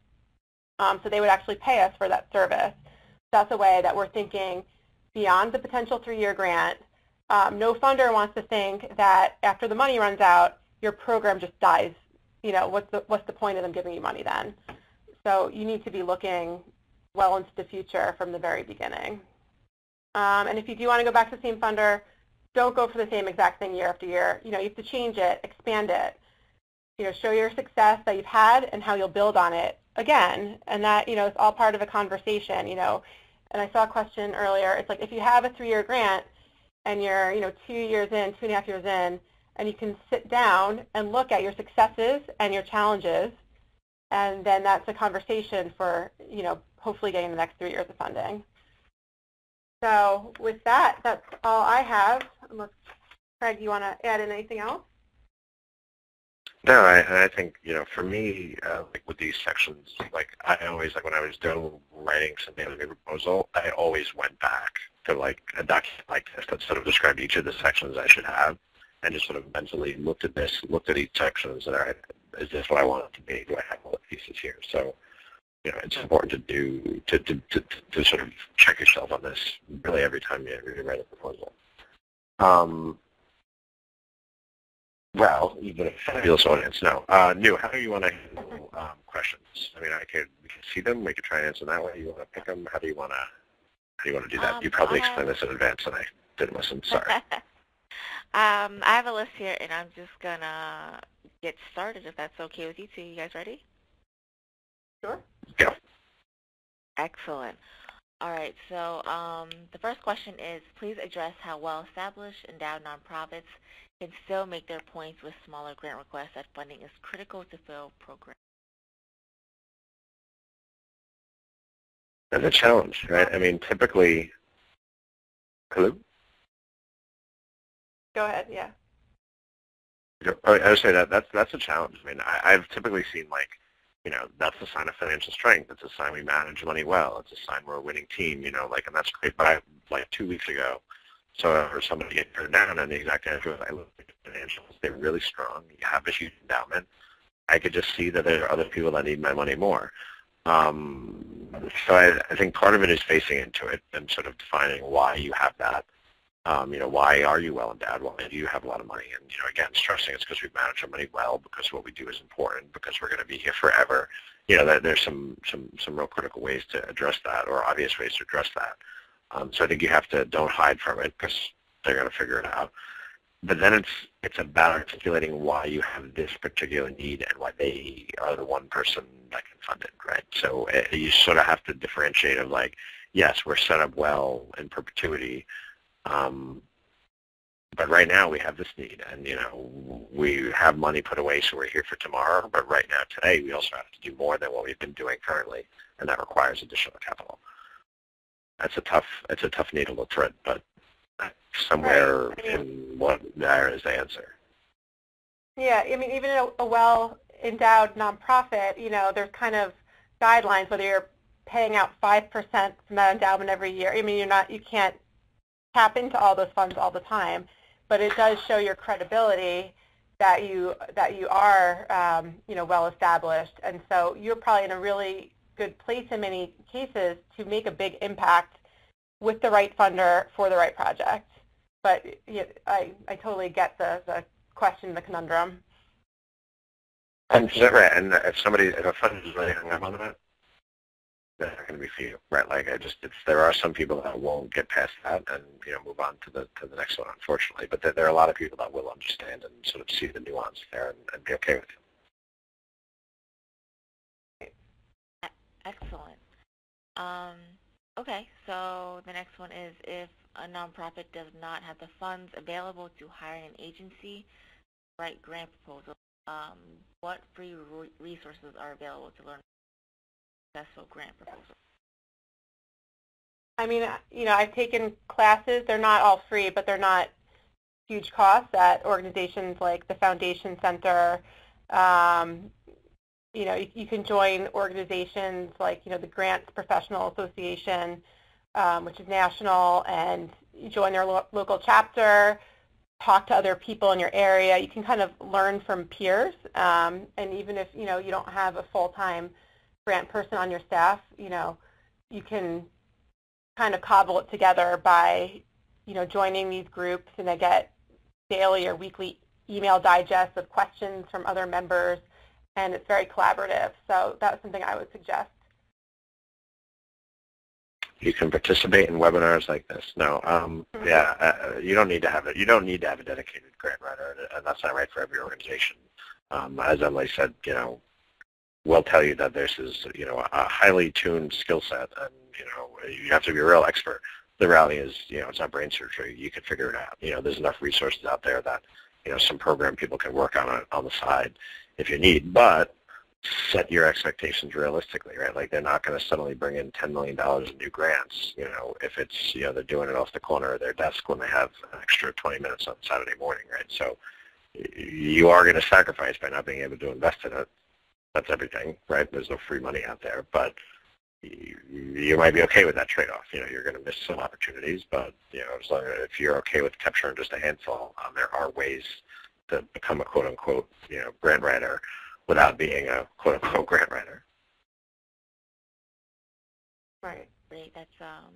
Um, so they would actually pay us for that service. That's a way that we're thinking beyond the potential three-year grant. Um, no funder wants to think that after the money runs out, your program just dies. You know, what's the, what's the point of them giving you money then? So you need to be looking well into the future from the very beginning. Um, and if you do want to go back to the same funder, don't go for the same exact thing year after year. You know, you have to change it, expand it. You know, show your success that you've had and how you'll build on it again. And that, you know, is all part of a conversation. You know, and I saw a question earlier. It's like if you have a three-year grant and you're, you know, two years in, two and a half years in, and you can sit down and look at your successes and your challenges, and then that's a conversation for, you know, hopefully getting the next three years of funding. So with that, that's all I have. Unless, Craig, you want to add in anything else? No, I, I think, you know, for me, uh, like with these sections, like I always, like when I was doing writing something like a proposal, I always went back to like a document like this that sort of described each of the sections I should have and just sort of mentally looked at this, looked at each section and said, all right, is this what I want it to be? Do I have all the pieces here? So, you know, it's important to do, to, to, to, to sort of check yourself on this really every time you, you write a proposal. Um, well, even a fabulous audience. No. Uh, Nhu, how do you want to handle um, questions? I mean, I could we can see them. We could try and answer that way. You want to pick them? How do you want to how do you want to do that? Um, you probably I explained have- this in advance, and I didn't listen. Sorry. um, I have a list here, and I'm just gonna get started if that's okay with you two. You guys ready? Sure. Go. Excellent. All right, so um, the first question is, please address how well-established endowed nonprofits can still make their points with smaller grant requests that funding is critical to fill programs. That's a challenge, right? I mean, typically. Hello. Go ahead, yeah. Oh, I would say that that's that's a challenge. I mean, I, I've typically seen like, you know, that's a sign of financial strength. It's a sign we manage money well. It's a sign we're a winning team. You know, like, and that's great. But I, like two weeks ago, so I somebody get turned down, and the exact answer was, I looked at the financials. They're really strong. You have a huge endowment. I could just see that there are other people that need my money more. Um, so I, I think part of it is facing into it and sort of defining why you have that. Um, you know, why are you well endowed? Why do you have a lot of money? And, you know, again, stressing it's because we manage our money well, because what we do is important, because we're going to be here forever. You know, that there's some, some, some real critical ways to address that or obvious ways to address that. Um, so I think you have to don't hide from it because they're going to figure it out. But then it's it's about articulating why you have this particular need and why they are the one person that can fund it, right? So uh, you sort of have to differentiate of like, yes, we're set up well in perpetuity, um, but right now we have this need, and you know we have money put away, so we're here for tomorrow. But right now, today, we also have to do more than what we've been doing currently, and that requires additional capital that's a tough that's a tough needle to thread, but somewhere Right. I mean- in what there is the answer. Yeah, I mean, even a, a well-endowed nonprofit, you know, there's kind of guidelines whether you're paying out 5% from that endowment every year. I mean, you're not, you can't tap into all those funds all the time, but it does show your credibility that you that you are um, you know well established, and so you're probably in a really good place in many cases to make a big impact with the right funder for the right project. But I I totally get the the question, the conundrum. And right, and if somebody if a fund is really hung up on that, they're not going to be for you, right? Like I just, it's, there are some people that won't get past that and you know move on to the to the next one, unfortunately. But there, there are a lot of people that will understand and sort of see the nuance there and, and be okay with it. Excellent. Um, okay, so the next one is if a nonprofit does not have the funds available to hire an agency to write grant proposals, um, what free re resources are available to learn successful grant proposal? I mean, you know, I've taken classes. They're not all free, but they're not huge costs at organizations like the Foundation Center. Um, you know, you, you, can join organizations like, you know, the Grant Professionals Association, um, which is national, and you join their lo local chapter, talk to other people in your area. You can kind of learn from peers, um, and even if, you know, you don't have a full-time grant person on your staff, you know, you can kind of cobble it together by, you know, joining these groups and they get daily or weekly email digests of questions from other members and it's very collaborative. So that's something I would suggest. You can participate in webinars like this. No, um, mm-hmm. yeah, uh, you don't need to have it. You don't need to have a dedicated grant writer, and that's not right for every organization. Um, as Emily said, you know, we'll tell you that this is, you know, a highly tuned skill set, and you know, you have to be a real expert. The reality is, you know, it's not brain surgery. You can figure it out. You know, there's enough resources out there that, you know, some program people can work on it on the side if you need. But set your expectations realistically, right? Like they're not going to suddenly bring in $10 million in new grants, you know, if it's, you know, they're doing it off the corner of their desk when they have an extra 20 minutes on Saturday morning, right? So you are going to sacrifice by not being able to invest in it that's everything, right? There's no free money out there, but you, you might be okay with that trade-off. You know, you're going to miss some opportunities, but you know, as long as if you're okay with capturing just a handful, um, there are ways to become a quote-unquote, you know, grant writer without being a quote-unquote grant writer. Right. Great. That's um.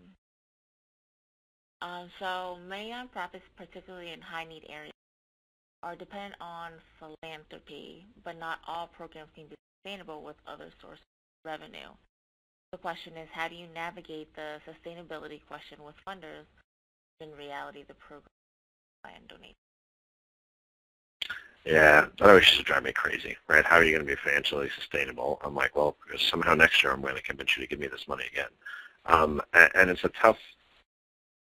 Um, so many nonprofits, particularly in high-need areas, are dependent on philanthropy, but not all programs can be sustainable with other sources of revenue. The question is, how do you navigate the sustainability question with funders in reality the program plan donation? Yeah, that always used to drive me crazy, right? How are you going to be financially sustainable? I'm like, well, somehow next year I'm going to convince you to give me this money again. Um, and, and it's a tough,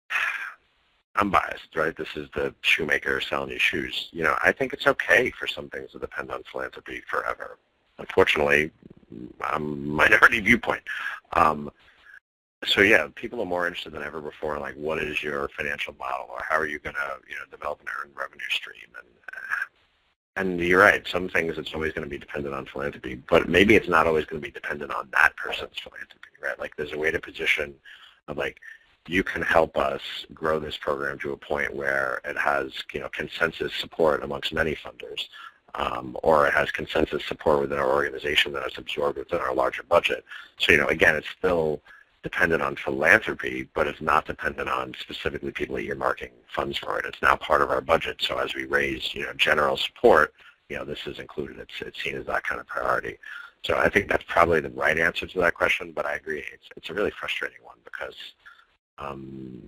I'm biased, right? This is the shoemaker selling you shoes. You know, I think it's okay for some things to depend on philanthropy forever. Unfortunately, I'm minority viewpoint. Um, so yeah, people are more interested than ever before. Like, what is your financial model, or how are you going to, you know, develop an earned revenue stream? And and you're right. Some things it's always going to be dependent on philanthropy, but maybe it's not always going to be dependent on that person's philanthropy, right? Like, there's a way to position of like, you can help us grow this program to a point where it has you know consensus support amongst many funders, um, or it has consensus support within our organization that is absorbed within our larger budget. So you know again, it's still dependent on philanthropy, but it's not dependent on specifically people earmarking funds for it. It's now part of our budget. So as we raise you know general support, you know this is included. It's it's seen as that kind of priority. So I think that's probably the right answer to that question, but I agree. It's, it's a really frustrating one because um,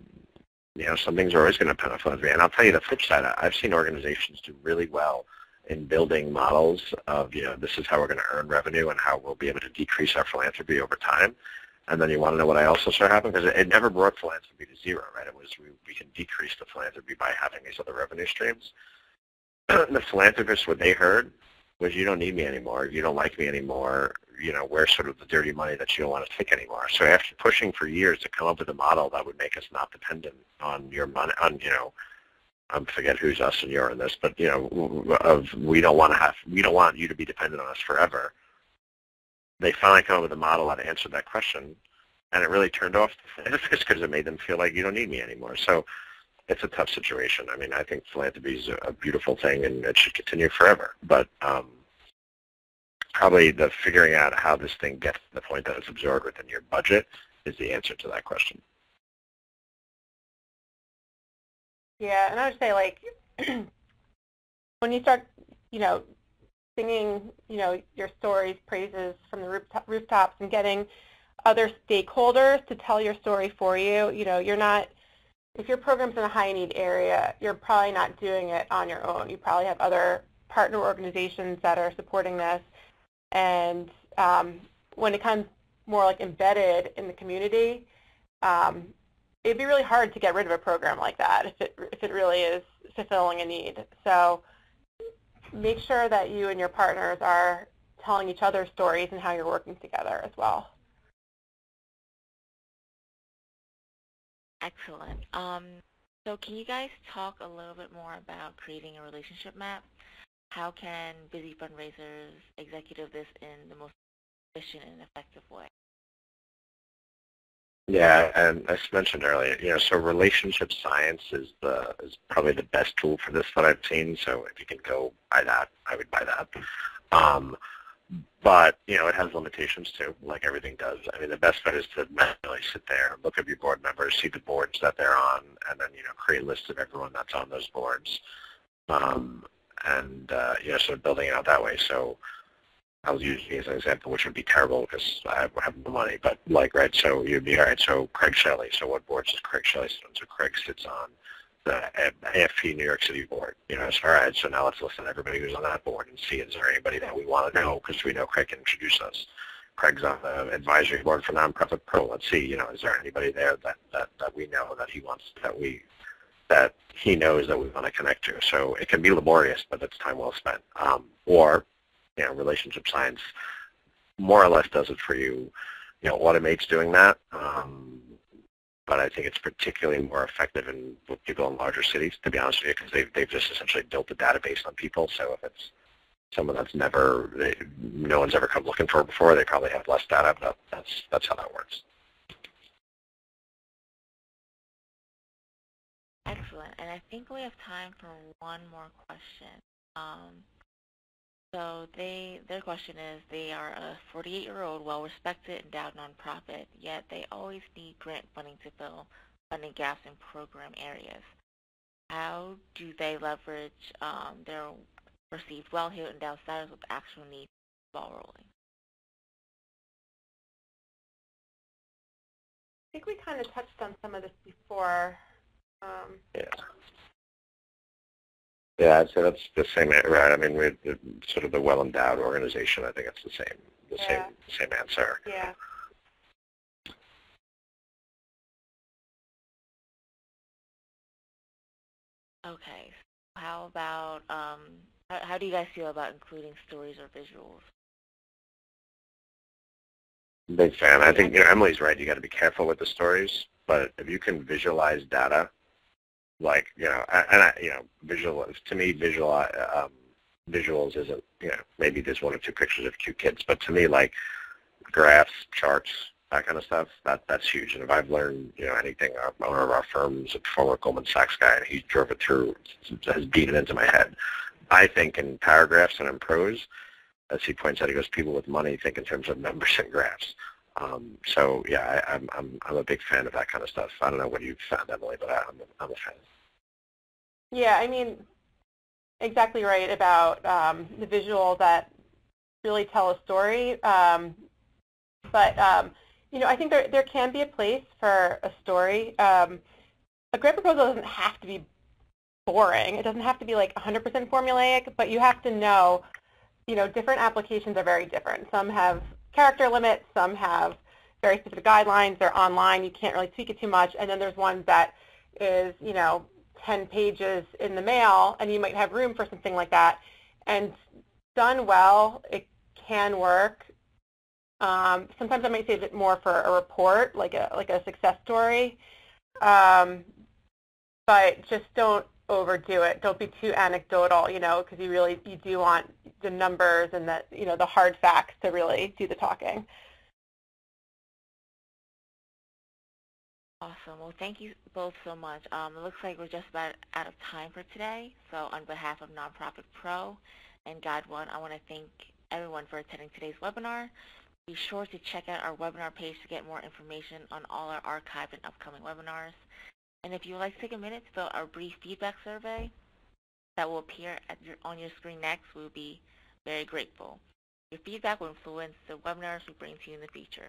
you know, some things are always going to depend on philanthropy. And I'll tell you the flip side. I've seen organizations do really well in building models of, you know, this is how we're going to earn revenue and how we'll be able to decrease our philanthropy over time. And then you want to know what I also saw happen? Because it, it never brought philanthropy to zero, right? It was we, we can decrease the philanthropy by having these other revenue streams. the philanthropists, what they heard was you don't need me anymore, you don't like me anymore, you know, where's sort of the dirty money that you don't want to take anymore. So after pushing for years to come up with a model that would make us not dependent on your money, on, you know, I forget who's us and you're in this, but, you know, of we don't want to have, we don't want you to be dependent on us forever. They finally come up with a model that answered that question. and it really turned off the philanthropist because it made them feel like you don't need me anymore. So it's a tough situation. I mean, I think philanthropy is a beautiful thing and it should continue forever. But um, probably the figuring out how this thing gets to the point that it's absorbed within your budget is the answer to that question. Yeah, and I would say like when you start, you know, singing, you know, your stories, praises from the rooftops and getting other stakeholders to tell your story for you, you know, you're not, if your program's in a high need area, you're probably not doing it on your own. You probably have other partner organizations that are supporting this. And um, when it comes more like embedded in the community, um, it'd be really hard to get rid of a program like that if it, if it really is fulfilling a need. So make sure that you and your partners are telling each other stories and how you're working together as well. Excellent. Um, so can you guys talk a little bit more about creating a relationship map? How can busy fundraisers execute this in the most efficient and effective way? Yeah, and as mentioned earlier, you know, so relationship science is the is probably the best tool for this that I've seen. So if you can go buy that, I would buy that. Um, but you know, it has limitations too, like everything does. I mean, the best bet is to manually sit there, look at your board members, see the boards that they're on, and then you know, create lists of everyone that's on those boards, um, and uh, you know, sort of building it out that way. So I'll using me as an example, which would be terrible because I have no money. But like, right, so you'd be, all right, so Craig Shelley. So what boards does Craig Shelley sit on? So Craig sits on the AFP New York City board. You know, so all right, so now let's listen to everybody who's on that board and see is there anybody that we want to know because we know Craig can introduce us. Craig's on the advisory board for Nonprofit Pro. Let's see, you know, is there anybody there that, that, that we know that he wants, that we, that he knows that we want to connect to. So it can be laborious, but it's time well spent. Um, or you know, relationship science more or less does it for you. You know, automates doing that. Um, but I think it's particularly more effective in people in larger cities, to be honest with you, because they've, they've just essentially built a database on people. So if it's someone that's never, they, no one's ever come looking for it before, they probably have less data, but that's, that's how that works. Excellent. And I think we have time for one more question. Um, so they, their question is, they are a 48-year-old, well-respected, endowed nonprofit, yet they always need grant funding to fill funding gaps in program areas. How do they leverage um, their perceived well-heeled endowed status with actual needs ball rolling? I think we kind of touched on some of this before. Um, yeah. Yeah, I'd that's the same, right? I mean, we're sort of the well-endowed organization. I think it's the same, the yeah. same, same answer. Yeah. Okay. How about um, how, how do you guys feel about including stories or visuals? Big fan. I think you know Emily's right. You got to be careful with the stories, but if you can visualize data like you know, and I, you know, visual to me, visual um, visuals isn't you know maybe there's one or two pictures of cute kids, but to me like graphs, charts, that kind of stuff, that that's huge. And if I've learned you know anything, uh, one of our firms, a former Goldman Sachs guy, and he drove it through, has beat it into my head. I think in paragraphs and in prose, as he points out, he goes, people with money think in terms of numbers and graphs. Um, so yeah, I, am I'm, I'm I'm a big fan of that kind of stuff. I don't know what you found, Emily, but I, I'm a, I'm a fan. Yeah, I mean, exactly right about um, the visuals that really tell a story. Um, but um, you know, I think there there can be a place for a story. Um, a grant proposal doesn't have to be boring. It doesn't have to be like 100% formulaic, but you have to know, you know, different applications are very different. Some have character limits. Some have very specific guidelines. They're online. You can't really tweak it too much. And then there's one that is, you know, 10 pages in the mail, and you might have room for something like that. And done well, it can work. Um, sometimes I might say it more for a report, like a like a success story. Um, but just don't overdo it. Don't be too anecdotal, you know, because you really you do want the numbers and the you know the hard facts to really do the talking. Awesome. Well, thank you both so much. Um, it looks like we're just about out of time for today. So on behalf of Nonprofit Pro and GuideOne, I want to thank everyone for attending today's webinar. Be sure to check out our webinar page to get more information on all our archived and upcoming webinars. And if you would like to take a minute to fill out our brief feedback survey that will appear your, on your screen next, we will be very grateful. Your feedback will influence the webinars we bring to you in the future.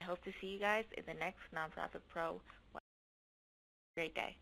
I hope to see you guys in the next Nonprofit Pro. Great day.